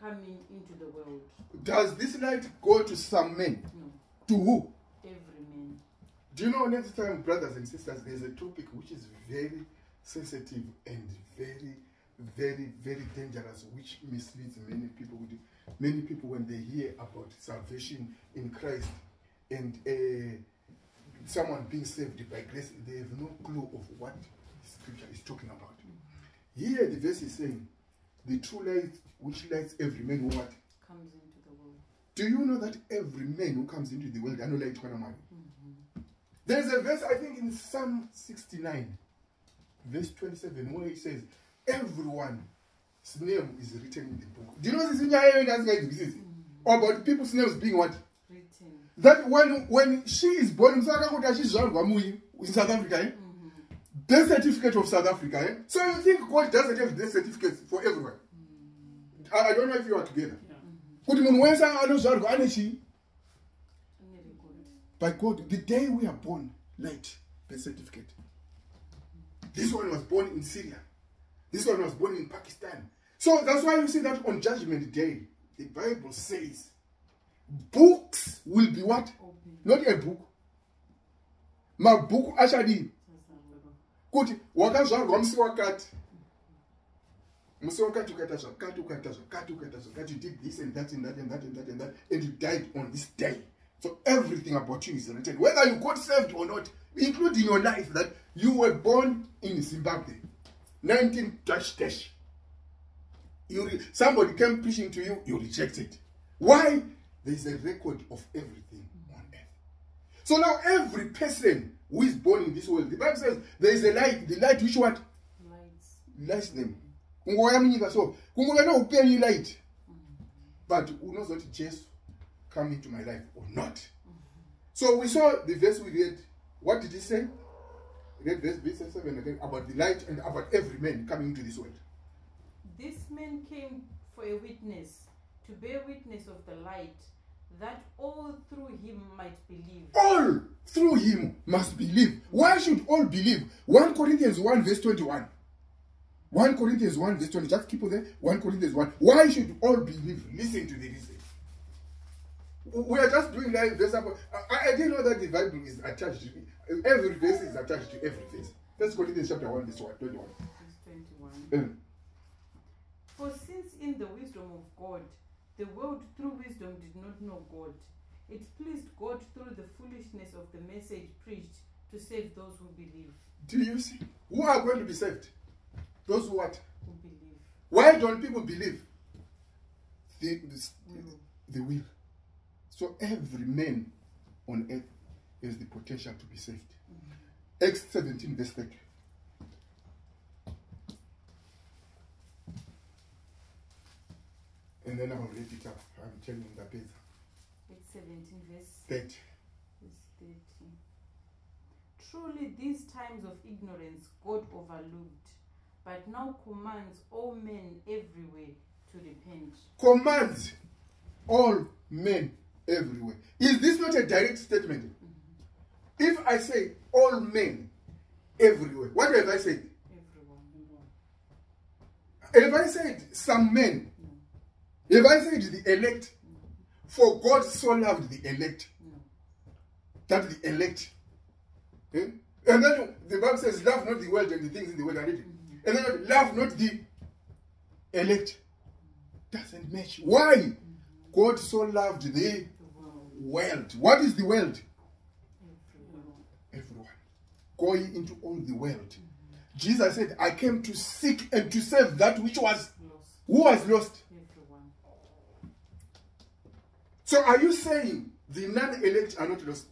coming into the world. does this light go to some men No, to who every man. Do you know next time, brothers and sisters, there's a topic which is very sensitive and very, very, very dangerous, which misleads many people. Many people, when they hear about salvation in Christ and uh, someone being saved by grace, they have no clue of what scripture is talking about. Here, the verse is saying, the true light which lights every man who what? Comes into the world. Do you know that every man who comes into the world, I know light one man. There's a verse, I think, in Psalm 69, verse 27, where it says, Everyone's name is written in the book. Do you know this in your that's guys this is? About people's names being what? Written. That when when she is born, Msaka kuti achizvarwa muyi in South Africa, eh? Death certificate of South Africa, eh? So you think God doesn't have death certificates for everyone? I, I don't know if you are together. Kuti munhu wese anozvarwa ane chii? By God, the day we are born, light, birth certificate. This one was born in Syria. This one was born in Pakistan. So that's why you see that on Judgment Day, the Bible says, books will be what? Open. Not a book. Mabhuku achadini kuti wakazvarwa musi wakati musi wakati ukaita zvakati ukaita zvakati ukaita zvakati you did this and that and that and that and that and that and you died on this day so everything about you is written whether you got saved or not including your life that you were born in zimbabwe 19 dash dash you re- somebody came preaching to you you rejected why there is a record of everything on earth so now every person who is born in this world, the Bible says there is a light, the light which what? Lights. Lights them. So oh, neupenyu light. But unozoti Jesu come into my life or not. So we saw the verse we read. What did he say? Read verse, verse 7 again about the light and about every man coming into this world. Came for a witness, to bear witness of the light, that all through him might believe. All through him must believe. Why should all believe? 1 Corinthians 1 verse 21. 1 Corinthians 1 verse 20. Just keep it there. 1 Corinthians 1. Why should all believe? Listen to the reason. We are just doing like verse. upon- I, I didn't know that the Bible is attached to every verse is attached to every verse. First Corinthians chapter 1 verse 1, 21. Verse 21. Um, For since in the wisdom of God, the world through wisdom did not know God, it pleased God through the foolishness of the message preached to save those who believe. do you see? Who are going to be saved? Those who what? Who believe. Why don't people believe? The, the, Will. the will. So every man on earth has the potential to be saved. Mm-hmm. Acts 17, verse 30. And then I'll read it up. I'm telling you the page. It's 17 verse 30. Verse 30. Truly, these times of ignorance God overlooked, but now commands all men everywhere to repent. Commands all men everywhere. Is this not a direct statement? Mm-hmm. If I say all men everywhere, what have I said? Everyone. Have I said some men? Have I said the elect? For God so loved the elect that the elect. eh? And then the Bible says, Love not the world and the things in the world are written. And then love not the elect. Doesn't match. Why? God so loved the world. What is the world? Everyone. Going into all the world. Jesus said, I came to seek and to save that which was who was lost. Everyone. So are you saying the non-elect are not lost?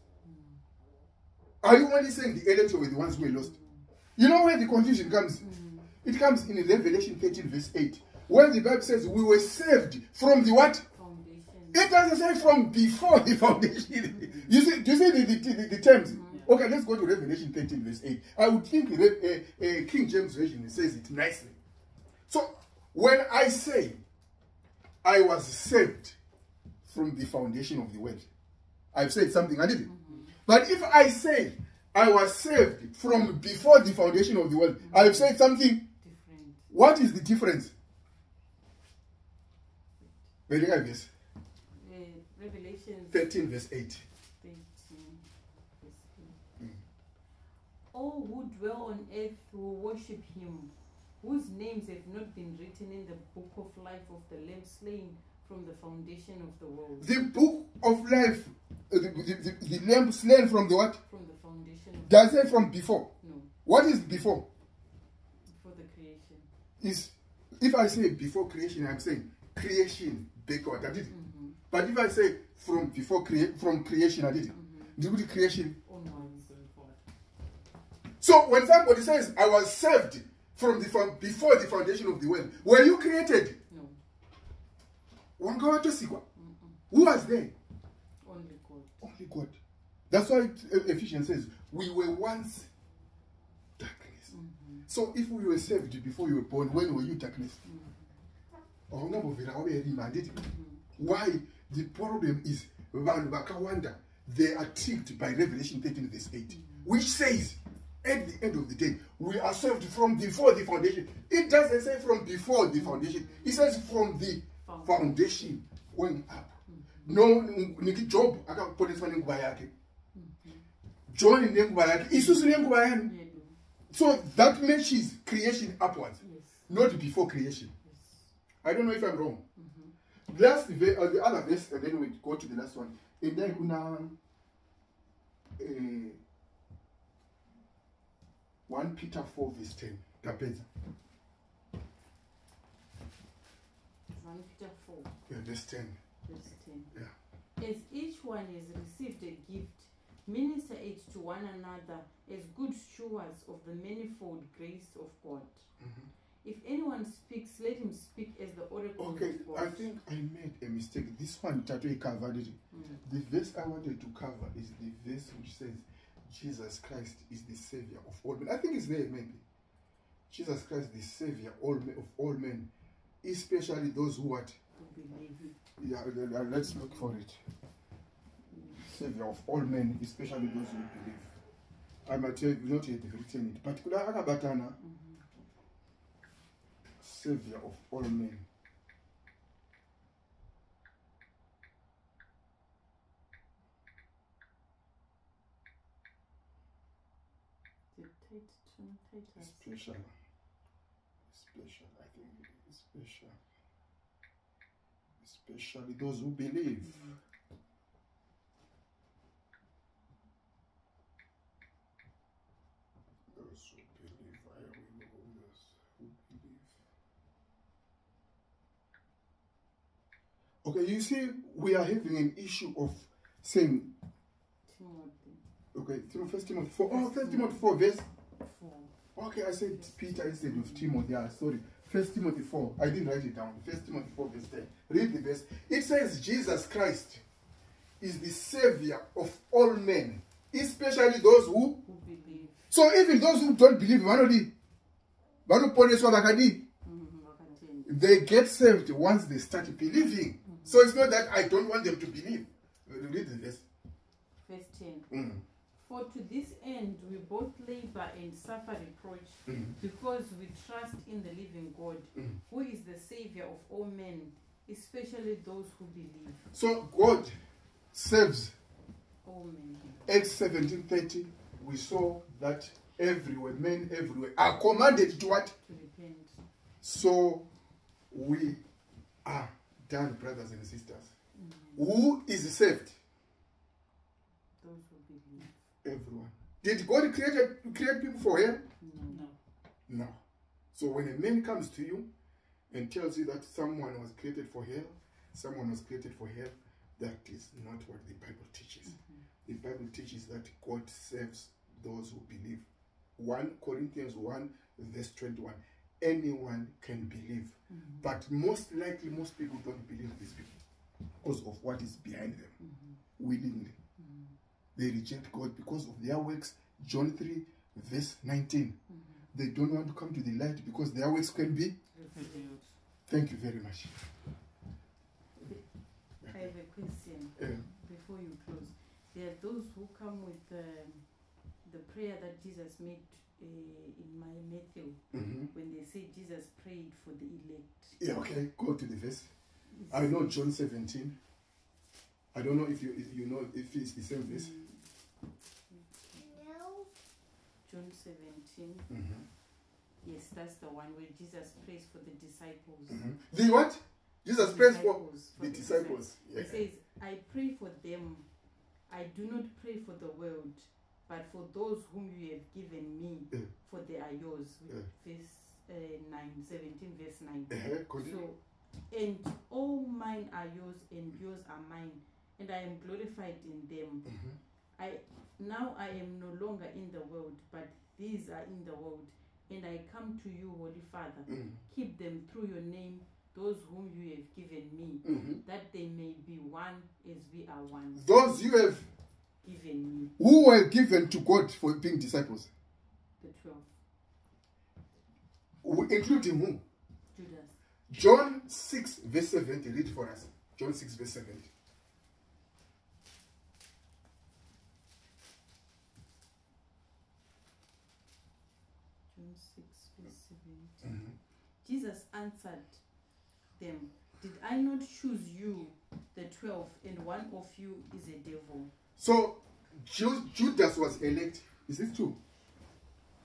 Are you only saying the elect were the ones who were lost? You know where the confusion comes? It comes in Revelation 13, verse 8, where the Bible says we were saved from the what? Foundation. It doesn't say from before the foundation. you see, do you see the, the, the, the terms? Okay, let's go to Revelation 13, verse 8. I would think uh, uh, King James Version says it nicely. So, when I say I was saved from the foundation of the world, I've said something, I didn't. But if I say I was saved from before the foundation of the world, I've said something. Different. What is the difference? Very obvious. Uh, Revelation 13, verse 8. 13. verse 8. all who dwell on earth will worship him, whose names have not been written in the book of life of the Lamb slain from the foundation of the world. The book of life, uh, the, the, the, the lamb slain from the what? From the foundation of Does it from before? no, What is before? Before the creation. Is if I say before creation, I'm saying creation backward. I did. Mm-hmm. But if I say from before crea- from creation, I did it. Did you do creation? Oh. So when somebody says, I was saved from the found- before the foundation of the world, were you created? Wanga watosikwa. Who was there? Only God. Only God. That's why it- Ephesians says, we were once darkness. Mm-hmm. So if we were saved before you were born, when were you darkness? Mm-hmm. Awungambovera waberima, anditi? Mm-hmm. Why? The problem is vanhu vakawanda they are tricked by Revelation 13 verse 8, which says at the end of the day, we are saved from before the foundation. It doesn't say from before the foundation. It says from the foundation going up. No, niki Job akaponeswa nenguva yake. John nenguva yake. Isusu nenguva no. So that matches creation upwards, Yes. not before creation. Yes. I don't know if I'm wrong. Last ve- uh, the other verse, and then we go to the last one. And then kuna uh, 1 Peter 4 verse 10. Tapeza. 1 Peter 4, Yeah, verse 10. verse 10. Yeah. As each one has received a gift, minister it to one another as good stewards of the manifold grace of God. Mm-hmm. If anyone speaks, let him speak as the oracle Okay, of God. I think I made a mistake. This one, Tato covered it. Mm. The verse I wanted to cover is the verse which says, Jesus Christ is the Savior of all men. I think it's there, maybe. Jesus Christ, the Savior all men, of all men, especially those who what? Believe. Yeah, le- le- let's look for it. Savior of all men, especially those who believe. I might have not yet written it, but kuda akabatana, Savior of all men. Special. Special, I think it is special. Especially those who believe. Those who believe, I will know those who believe. Okay, you see, we are having an issue of saying, Timothy okay, Tim- First Timothy 4, oh, First Timothy 4, verse 4. Okay, I said Peter instead of Timothy. Yeah, sorry. First Timothy 4. I didn't write it down. First Timothy 4, verse 10. Read the verse. It says Jesus Christ is the savior of all men, especially those who. Who believe. So even those who don't believe, vanodi, vanoponeswa vakadi. Vakatenda. they get saved once they start believing. So it's not that I don't want them to believe. Read the verse. Verse 10. Mm. For to this end we both labor and suffer reproach, Mm. because we trust in the living God, Mm. who is the Savior of all men, especially those who believe. So God saves All men. Acts 17:30, we saw that everywhere, men everywhere are commanded to what? To repent. So we are done, brothers and sisters. Who is saved? Those who believe. Everyone. Did God create, create people for hell? No. No. So when a man comes to you and tells you that someone was created for hell, someone was created for hell, that is not what the Bible teaches. Mm-hmm. The Bible teaches that God saves those who believe. 1 Corinthians 1, verse 21. Anyone can believe. Mm-hmm. But most likely, most people don't believe these people because of what is behind them mm-hmm. willingly. They reject God because of their works. John 3, verse 19. They don't want to come to the light because their works can be. Revealed. Thank you very much. I have a question before you close. There are those who come with um, the prayer that Jesus made uh, in my Matthew mhm. when they say Jesus prayed for the elect. Yeah, okay, go to the verse. It's- I know John 17. I don't know if you if you know if it's the same verse. John 17. Mhm. Yes, that's the one where Jesus prays for the disciples. Mhm. The what? Jesus prays for for the disciples. He Yeah. says, I pray for them. I do not pray for the world, but for those whom you have given me, for they are yours. Yeah. Verse uh, 9, 17, verse 9. Uh-huh. So, and all mine are yours, and yours are mine, and I am glorified in them. Mhm. I now I am no longer in the world, but these are in the world, and I come to you, Holy Father. Mhm. Keep them through your name, those whom you have given me, Mhm. that they may be one as we are one. Those you have Given me who were given to God for being disciples, the twelve. including whom? Judas. John 6, verse 70. Read for us. John 6, verse 70. John 6, verse 17. Jesus answered them, Did I not choose you, the twelve, and one of you is a devil? So Ju- Judas was elect. Is it true?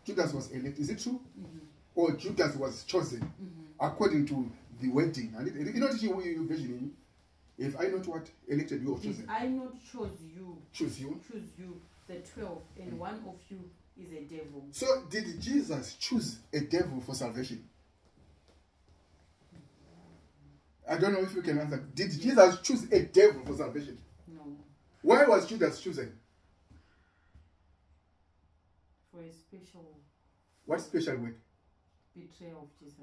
Judas was elect. Is it true? Mm-hmm. Or Judas was chosen mm-hmm. according to the wedding. And it, you know what you visioning? If I not what elected you or Did chosen, I not choose you, choose you. choose you, the twelve, and mm. one of you is a devil? So did Jesus choose a devil for salvation? I don't know if you can answer. Did Jesus choose a devil for salvation? No, Why was Judas chosen? for a special What special word? betrayal of Jesus.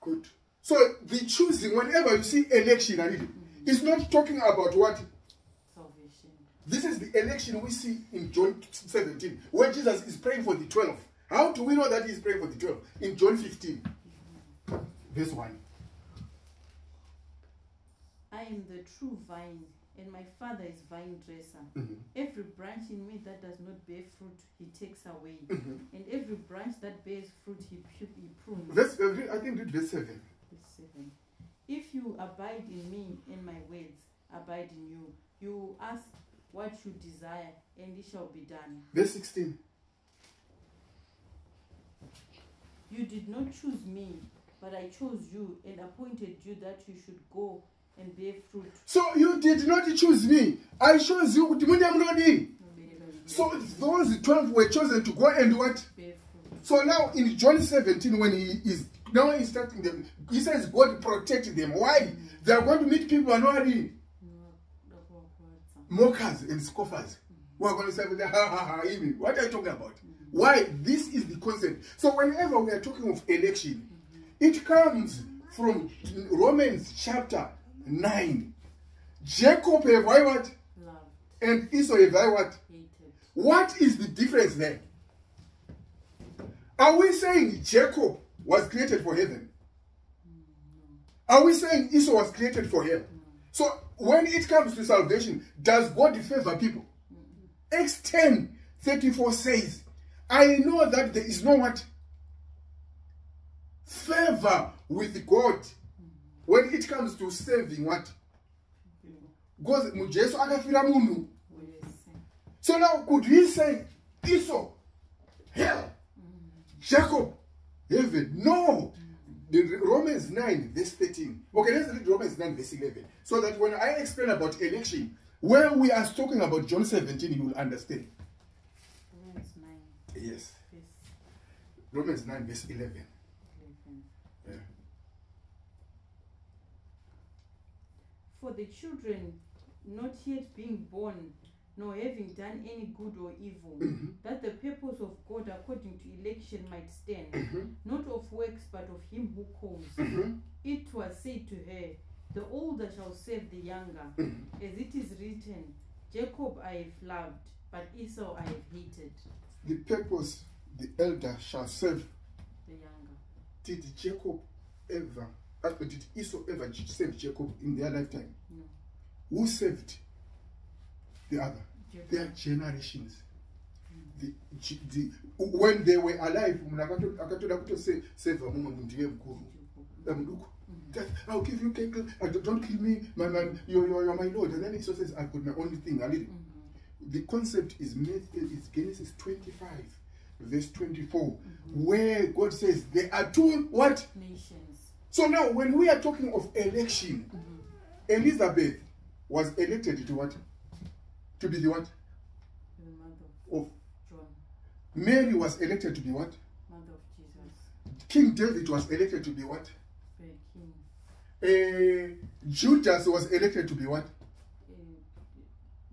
Good. So the choosing, whenever you see election, and it is not talking about what Salvation. this is the election we see in John 17, where Jesus is praying for the 12. How do we know that he's praying for the 12? In John 15, mm-hmm. verse 1. I am the true vine, and my Father is vine dresser. Mhm. Every branch in me that does not bear fruit, he takes away. Mhm. And every branch that bears fruit, he, he prunes. Verse, uh, I think read verse 7. Verse 7. If you abide in me, and my words abide in you, you ask what you desire, and it shall be done. Verse 16. You did not choose me, but I chose you and appointed you that you should go and bear fruit. So you did not choose me. I chose you. Kuti munde munodi. So those 12 were chosen to go and what? So now in John 17, when he is now instructing them, he says God protect them. Why? They are going to meet people who are not ready. No, no, no, no, mockers and scoffers who are going to say, ha ha ha, what are you talking about? Why? This is the concept. So whenever we are talking of election, it comes from Romans chapter 9. Jacob have I what? Loved, And Esau have I what? hated. What is the difference there? Are we saying Jacob was created for heaven? Mm, Are we saying Esau was created for hell? So when it comes to salvation, does God favor people? Acts 10 34 says, I know that there is no what? Favor with God when it comes to saving what? Because mujesu akafira munhu. So now could he say Esau, hell, Jacob, heaven? No. The Romans 9, verse 13. Okay, let's read Romans 9, verse 11. So that when I explain about election, where we are talking about John 17, you will understand. Romans 9, Yes. verse Romans 9, verse 11. 11. Yeah. For the children not yet being born, nor having done any good or evil, mm-hmm. that the purpose of God according to election might stand, mm-hmm. not of works but of him who calls. Mm-hmm. It was said to her, The older shall serve the younger, as it is written, Jacob I have loved, but Esau I have hated, The purpose, the elder shall serve. the younger. Did Jacob ever, uh, did Esau ever save Jacob in their lifetime? No. Who saved the other? Jacob. Their generations. The, the, when they were alive, akatoda kutoseva mumwe munhu ndiye mukuru muduku that I'll give you cattle. Uh, don't- kill me, my man. You're, you're, you're my lord. And then Esau says, I've got my own thing. I need it. The concept is myth. Is Genesis 25, verse 24, where God says there are two what? Nations. So now, when we are talking of election, Elizabeth was elected to what? To be the what? The mother Of John. Mary was elected to be what? Mother of Jesus. King David was elected to be what? Very king. Uh, Judas was elected to be what? Uh,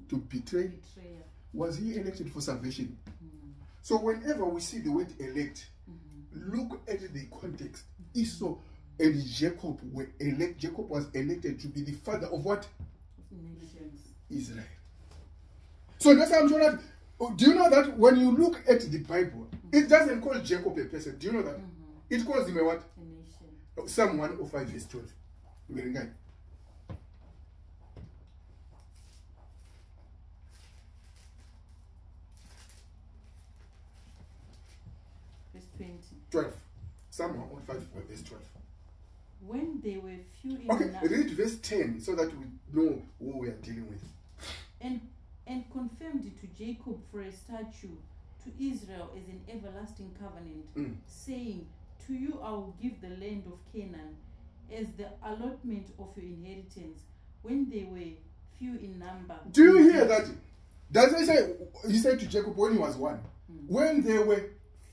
To betray. betrayer. Was he elected for salvation? Mm. So whenever we see the word elect, Mhm. look at the context. Esau and Jacob were elect. Jacob was elected to be the father of what? Nations. Israel. So that's how I'm sure that. oh, Do you know that when you look at the Bible, it doesn't call Jacob a person. Do you know that? Mhm. It calls him a what? A nation. Psalm 105 verse 12. Very good. Verse 20. 12. Psalm 105 verse 12. When they were few in Okay, number read verse 10 so that we know who we are dealing with. and, and confirmed it to Jacob for a statute, to Israel as an everlasting covenant, Mm. saying, To you I will give the land of Canaan as the allotment of your inheritance, when they were few in number. Do you hear that? Does it say, he said to Jacob when he was one? Mm. When they were,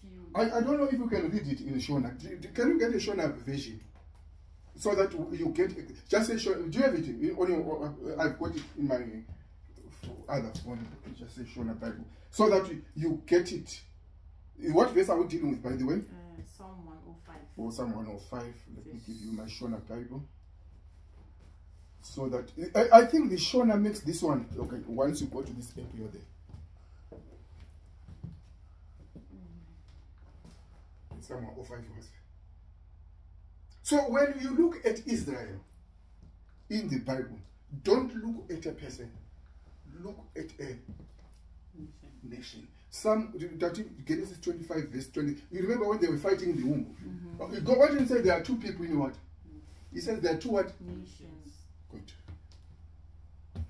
Few. I, I don't know if you can read it in Shona. Can you get a Shona version? So that you get, just say Shona. Do you have it? in- On your, uh, I've got it in my other phone. Just say Shona Bible. So that you, get it. What verse are we dealing with, by the way? Uh, Psalm 105. or Psalm 105. Let me give you my Shona Bible. So that I, I think the Shona makes this one. Okay, once you go to this app, you're there. Psalm 105 was. So when you look at Israel in the Bible, don't look at a person, look at a nation. Some that Genesis 25, verse 20. You remember when they were fighting in the womb? Mm-hmm. Okay, go back and say there are two people in what? He says there are two what? Nations. Good.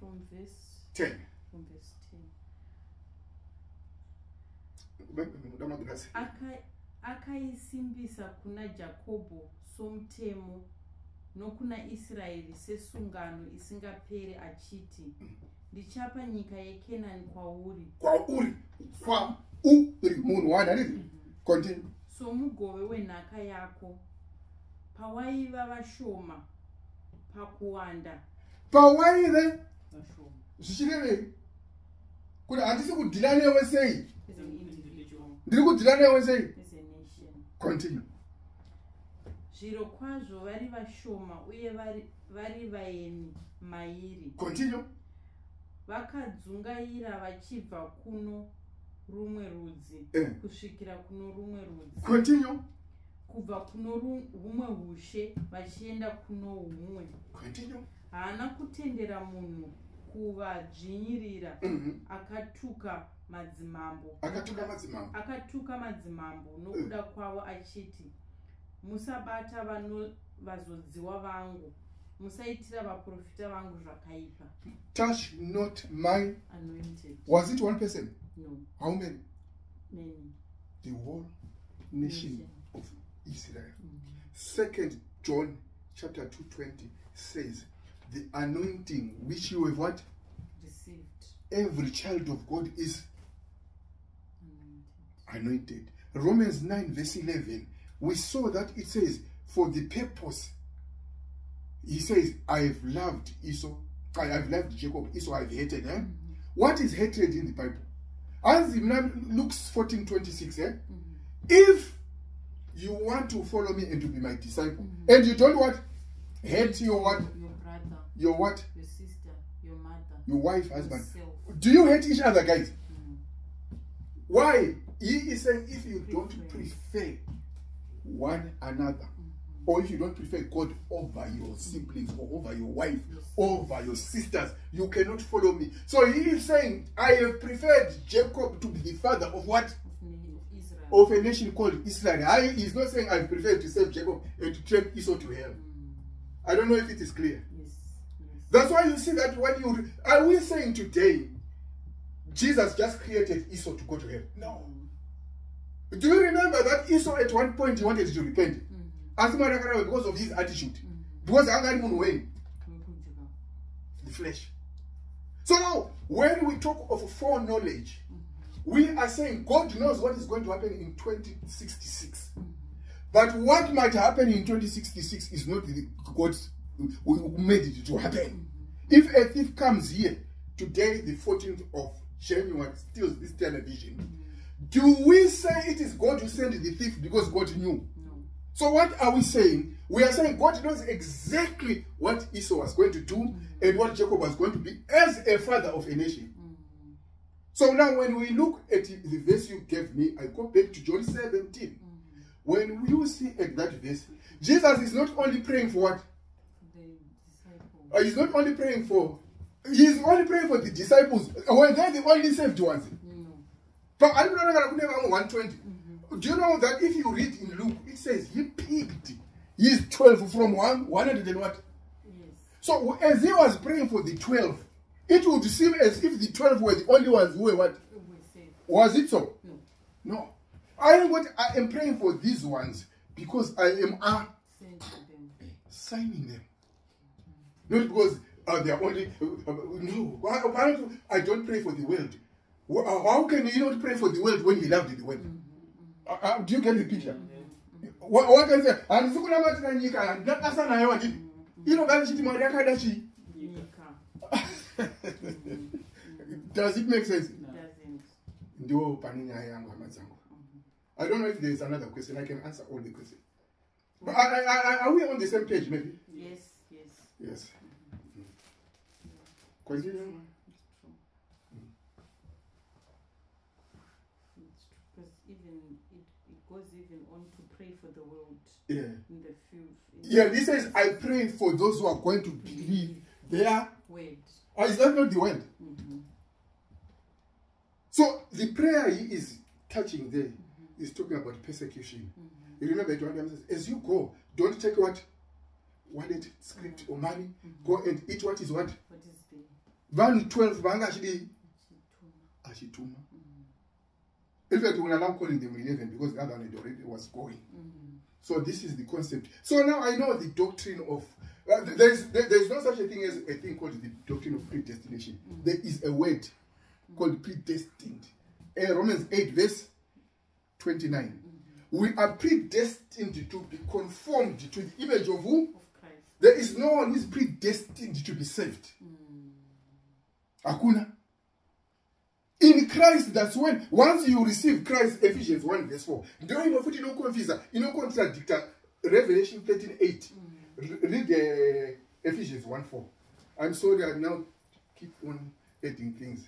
From verse, 10. from verse 10. Aka- akaisimbisa kuna jakobho somutemo nokuna israeri sesungano isingaperi achiti ndichapa nyika yekenani kwauri. Kwa uri. Kwa uri. Munhu handiti? Continue. somugove wenhaka yako. Pawaiva vashoma pakuwanda. Vashoma. Zvichirevei? Kuti handisi kudhila newe sei ndiri kudhila newe sei continue zviro kwazvo vari vashoma uye vari- vari vaeni mairi. Continue. Vakadzungaira vachibva kuno rumwe rudzi Eh. kusvikira kuno rumwe rudzi. Continue. Kubva kuno ru- humwe ushe vachienda kuno humwe. Continue. Haana kutendera munhu kuvadzvinyirira. Mhm. akatuka madzimambo. Akatuka madzimambo. Akatuka madzimambo nokuda kwavo achiti musabata vazodziwa vangu. Musaitira vaprofita vangu zvakaipa. Touch not my anointed. Was it one person? No. How many? Many. The whole nation Nation. of israel. Mm. second john chapter 220 says the anointing which you have what? Received. Every child of god is anointed. anointed. Romans 9, verse 11, we saw that it says, For the purpose, he says, I have loved Esau, I have loved Jacob, Esau I have hated. Eh? What is hatred in the Bible? As in Luke 14, 26, eh? if you want to follow me and to be my disciple, and you don't what? Hate your what? your brother Your what? your sister your mother Your wife, husband. yourself Do you hate each other, guys? Mm. Why? He is saying if you don't prefer one another, or if you don't prefer God over your siblings, or over your wife, over your sisters, you cannot follow me. So he is saying, I have preferred Jacob to be the father of what? of, israel Of a nation called Israel. I, he's not saying I prefer to save Jacob and to take Esau to hell. Mm. I don't know if it is clear. yes yes That's why you see that when you are we saying today, Jesus just created Esau to go to hell? No. Mm. Do you remember that Esau at one point he wanted to repent? Mm. Mwari because of his attitude. Because munhu wenyu, Kunzika. the flesh. So now, when we talk of foreknowledge, mm. we are saying God knows what is going to happen in 2066. But what might happen in 2066 is not God who made it to happen. Mm-hmm. If a thief comes here today, the 14th of January, steals this television, mm-hmm. Do we say it is God who sent the thief because God knew? No. So what are we saying? We are saying God knows exactly what Esau was going to do mm. and what Jacob was going to be as a father of a nation. Mm. So now when we look at the verse you gave me, I go back to John 17. Mm. When you see at that verse, Jesus is not only praying for what? Uh, he's not only praying for, he's only praying for the disciples. Were they the only saved ones? But I don't know, kune vamwe 120. Do you know that if you read in Luke, it says he picked his 12 from one, 100 and what? Yes. So as he was praying for the 12, it would seem as if the 12 were the only ones who were what? Was it so? no. No. I am what I am praying for these ones because I am uh, signing them. Not because uh, they are only uh, uh, no. Why, why don't I don't pray for the world? Wh- How can you not pray for the world when you loved the world? Uh, uh, do you get the picture? Wha- What can I say? handisi kunamatira nyika handina basa nayo handiti inogara chiti mwari akada chii Nika. does it make sense Doesn't. ndo pane nyaya yangu hama dzangu i don't know if there is another question i can answer all the questions but I, I, I, are we on the same page maybe Yes. Yes. yes continue It's true. It's true. Because even it, it goes even on to pray for the world yeah. In the few yeah this says i pray for those who are going to believe. Their word. oh, is that not the word. Mm-hmm. so the prayer he is touching there is talking about persecution. You remember it says as you go don't take what wallet script or money. Go and eat what is what? What is the vanhu 12 vanga Chituma? achituma. In fact when i'm calling them 11 because the other one already was going. Mm-hmm. So this is the concept. So now i know the doctrine of uh, there is there, there is no such a thing as a thing called the doctrine of predestination. There is a word called predestined. Uh, romans 8 verse 29 we are predestined to be conformed to the image of who? Of Christ. there is no one who is predestined to be saved. Hakuna in christ that's when once you receive christ ephesians 1 verse 4 ndo ino futi inoconfisa inocontradicta revelation 13 8 Re- read uh, ephesians 1 4 i'm sorry i now keep on adding things.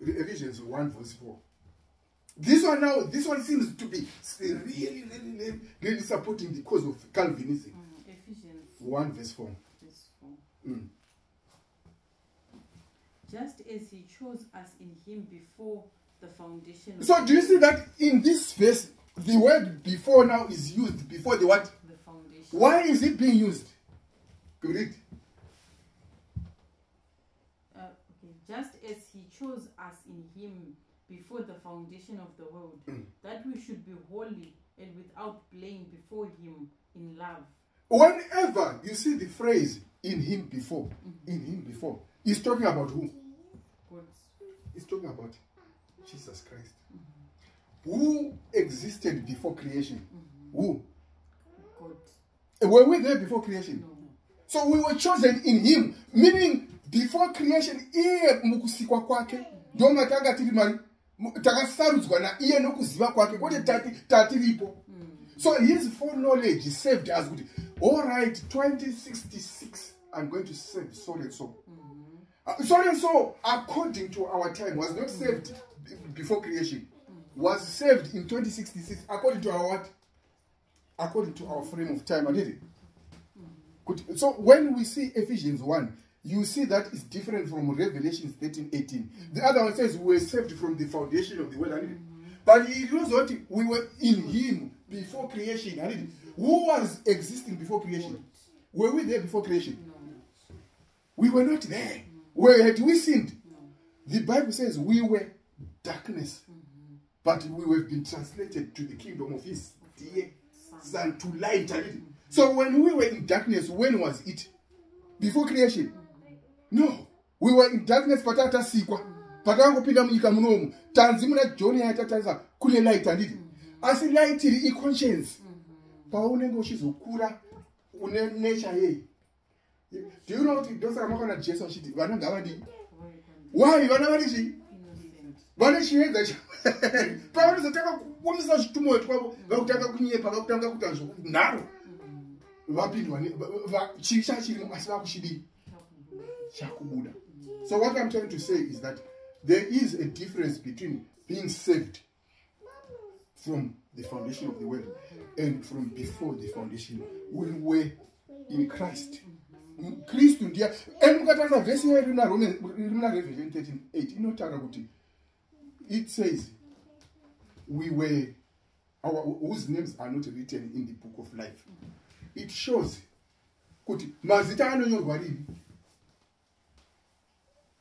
Ephesians 1 verse 4 this one now this one seems to be really really really, really supporting the cause of calvinism. Mm, Ephesians 1 verse 4 verse 4. Mm. Just as he chose us in him before the foundation So do you see that in this verse, the word before now is used before the what? the foundation. Why is it being used? Go Read. Uh, okay. Just as he chose us in him before the foundation of the world, Mm. that we should be holy and without blame before him in love. Whenever you see the phrase in him before, in him before, he's talking about who? He's talking about Jesus Christ. Who existed before creation? Mm-hmm. Who? God. Eh, were we there before creation? No. So we were chosen in him, meaning before creation, iye mukusikwa kwake ndo matanga tiri mari mu- takasarudzwa naiye nokuziva kwake kwete tati- tatiripo mm. so his foreknowledge saved us all right 2066 i'm going to save so and so Uh, Uh, so and so according to our time was not saved before creation was saved in 2066 according to our what according to our frame of time adid it Good. So when we see Ephesians 1, you see that is different from Revelation 13, 18. The other one says we were saved from the foundation of the world. hadn't it? But he knows what we were in him before creation. it? Who was existing before creation? Were we there before creation? We were not there. Where had we sinned? No. The Bible says we were darkness but we have been translated to the kingdom of his dear Son. to light already. So when we were in darkness, when was it? Before creation? No. We were in darkness patatasikwa. Pakangopinda munyika munomu. Tanzi muna John yatatarisa kune light handiti. Asi light iri i-conscience. Paunenge uchizokura une nature yei. Do you know kuti ndosaka makana Jesu achiti vana ngavadii? Why? Vari chii? Innocent. vane chiedza pavanozotanga kuomesa zvitumoyo twavo vakutanga kunyepa vakutanga kuita zvokunharo vapindwa chii chachirimo asi vakuchidii chakubuda. So what i'm trying to say is that there is a difference between being saved from the foundation of the world and from before the foundation. When we're in christ kristu ndiya and mukatarisa vhesi iyo iri muna revelation 13 8 inotaura kuti it says we were our whose names are not written in the book of life. It shows kuti mazita anonyorwa rini.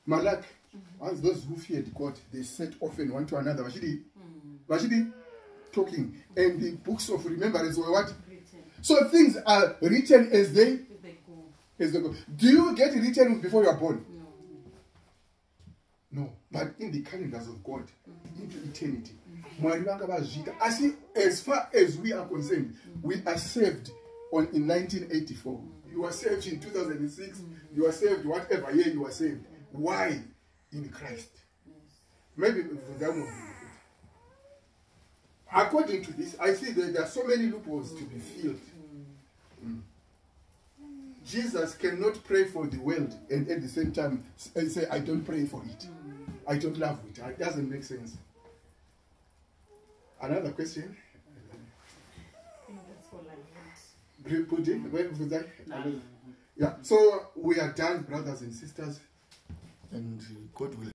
Malaki as those who feared god they said often one to another. Vachidii vachidii talking. And the books of remembrance were what? So things are written as they If they go. as they go do you get written before you are born? No. no. But in the calendars of god mm-hmm. into eternity. Mwari vanga vazviita asi as far as we are concerned we are saved on in 1984 you are saved in 2006 mm-hmm. you are saved whatever year you are saved. Why? In christ. Maybe that will according to this i see that there are so many loopholes to be filled. Jesus cannot pray for the world and at the same time and say i don't pray for it mm. I don't love it. It doesn't make sense. Another question. I think that's all I had. Great pudding. Where was that? Yeah. So we are done, brothers and sisters. And God will.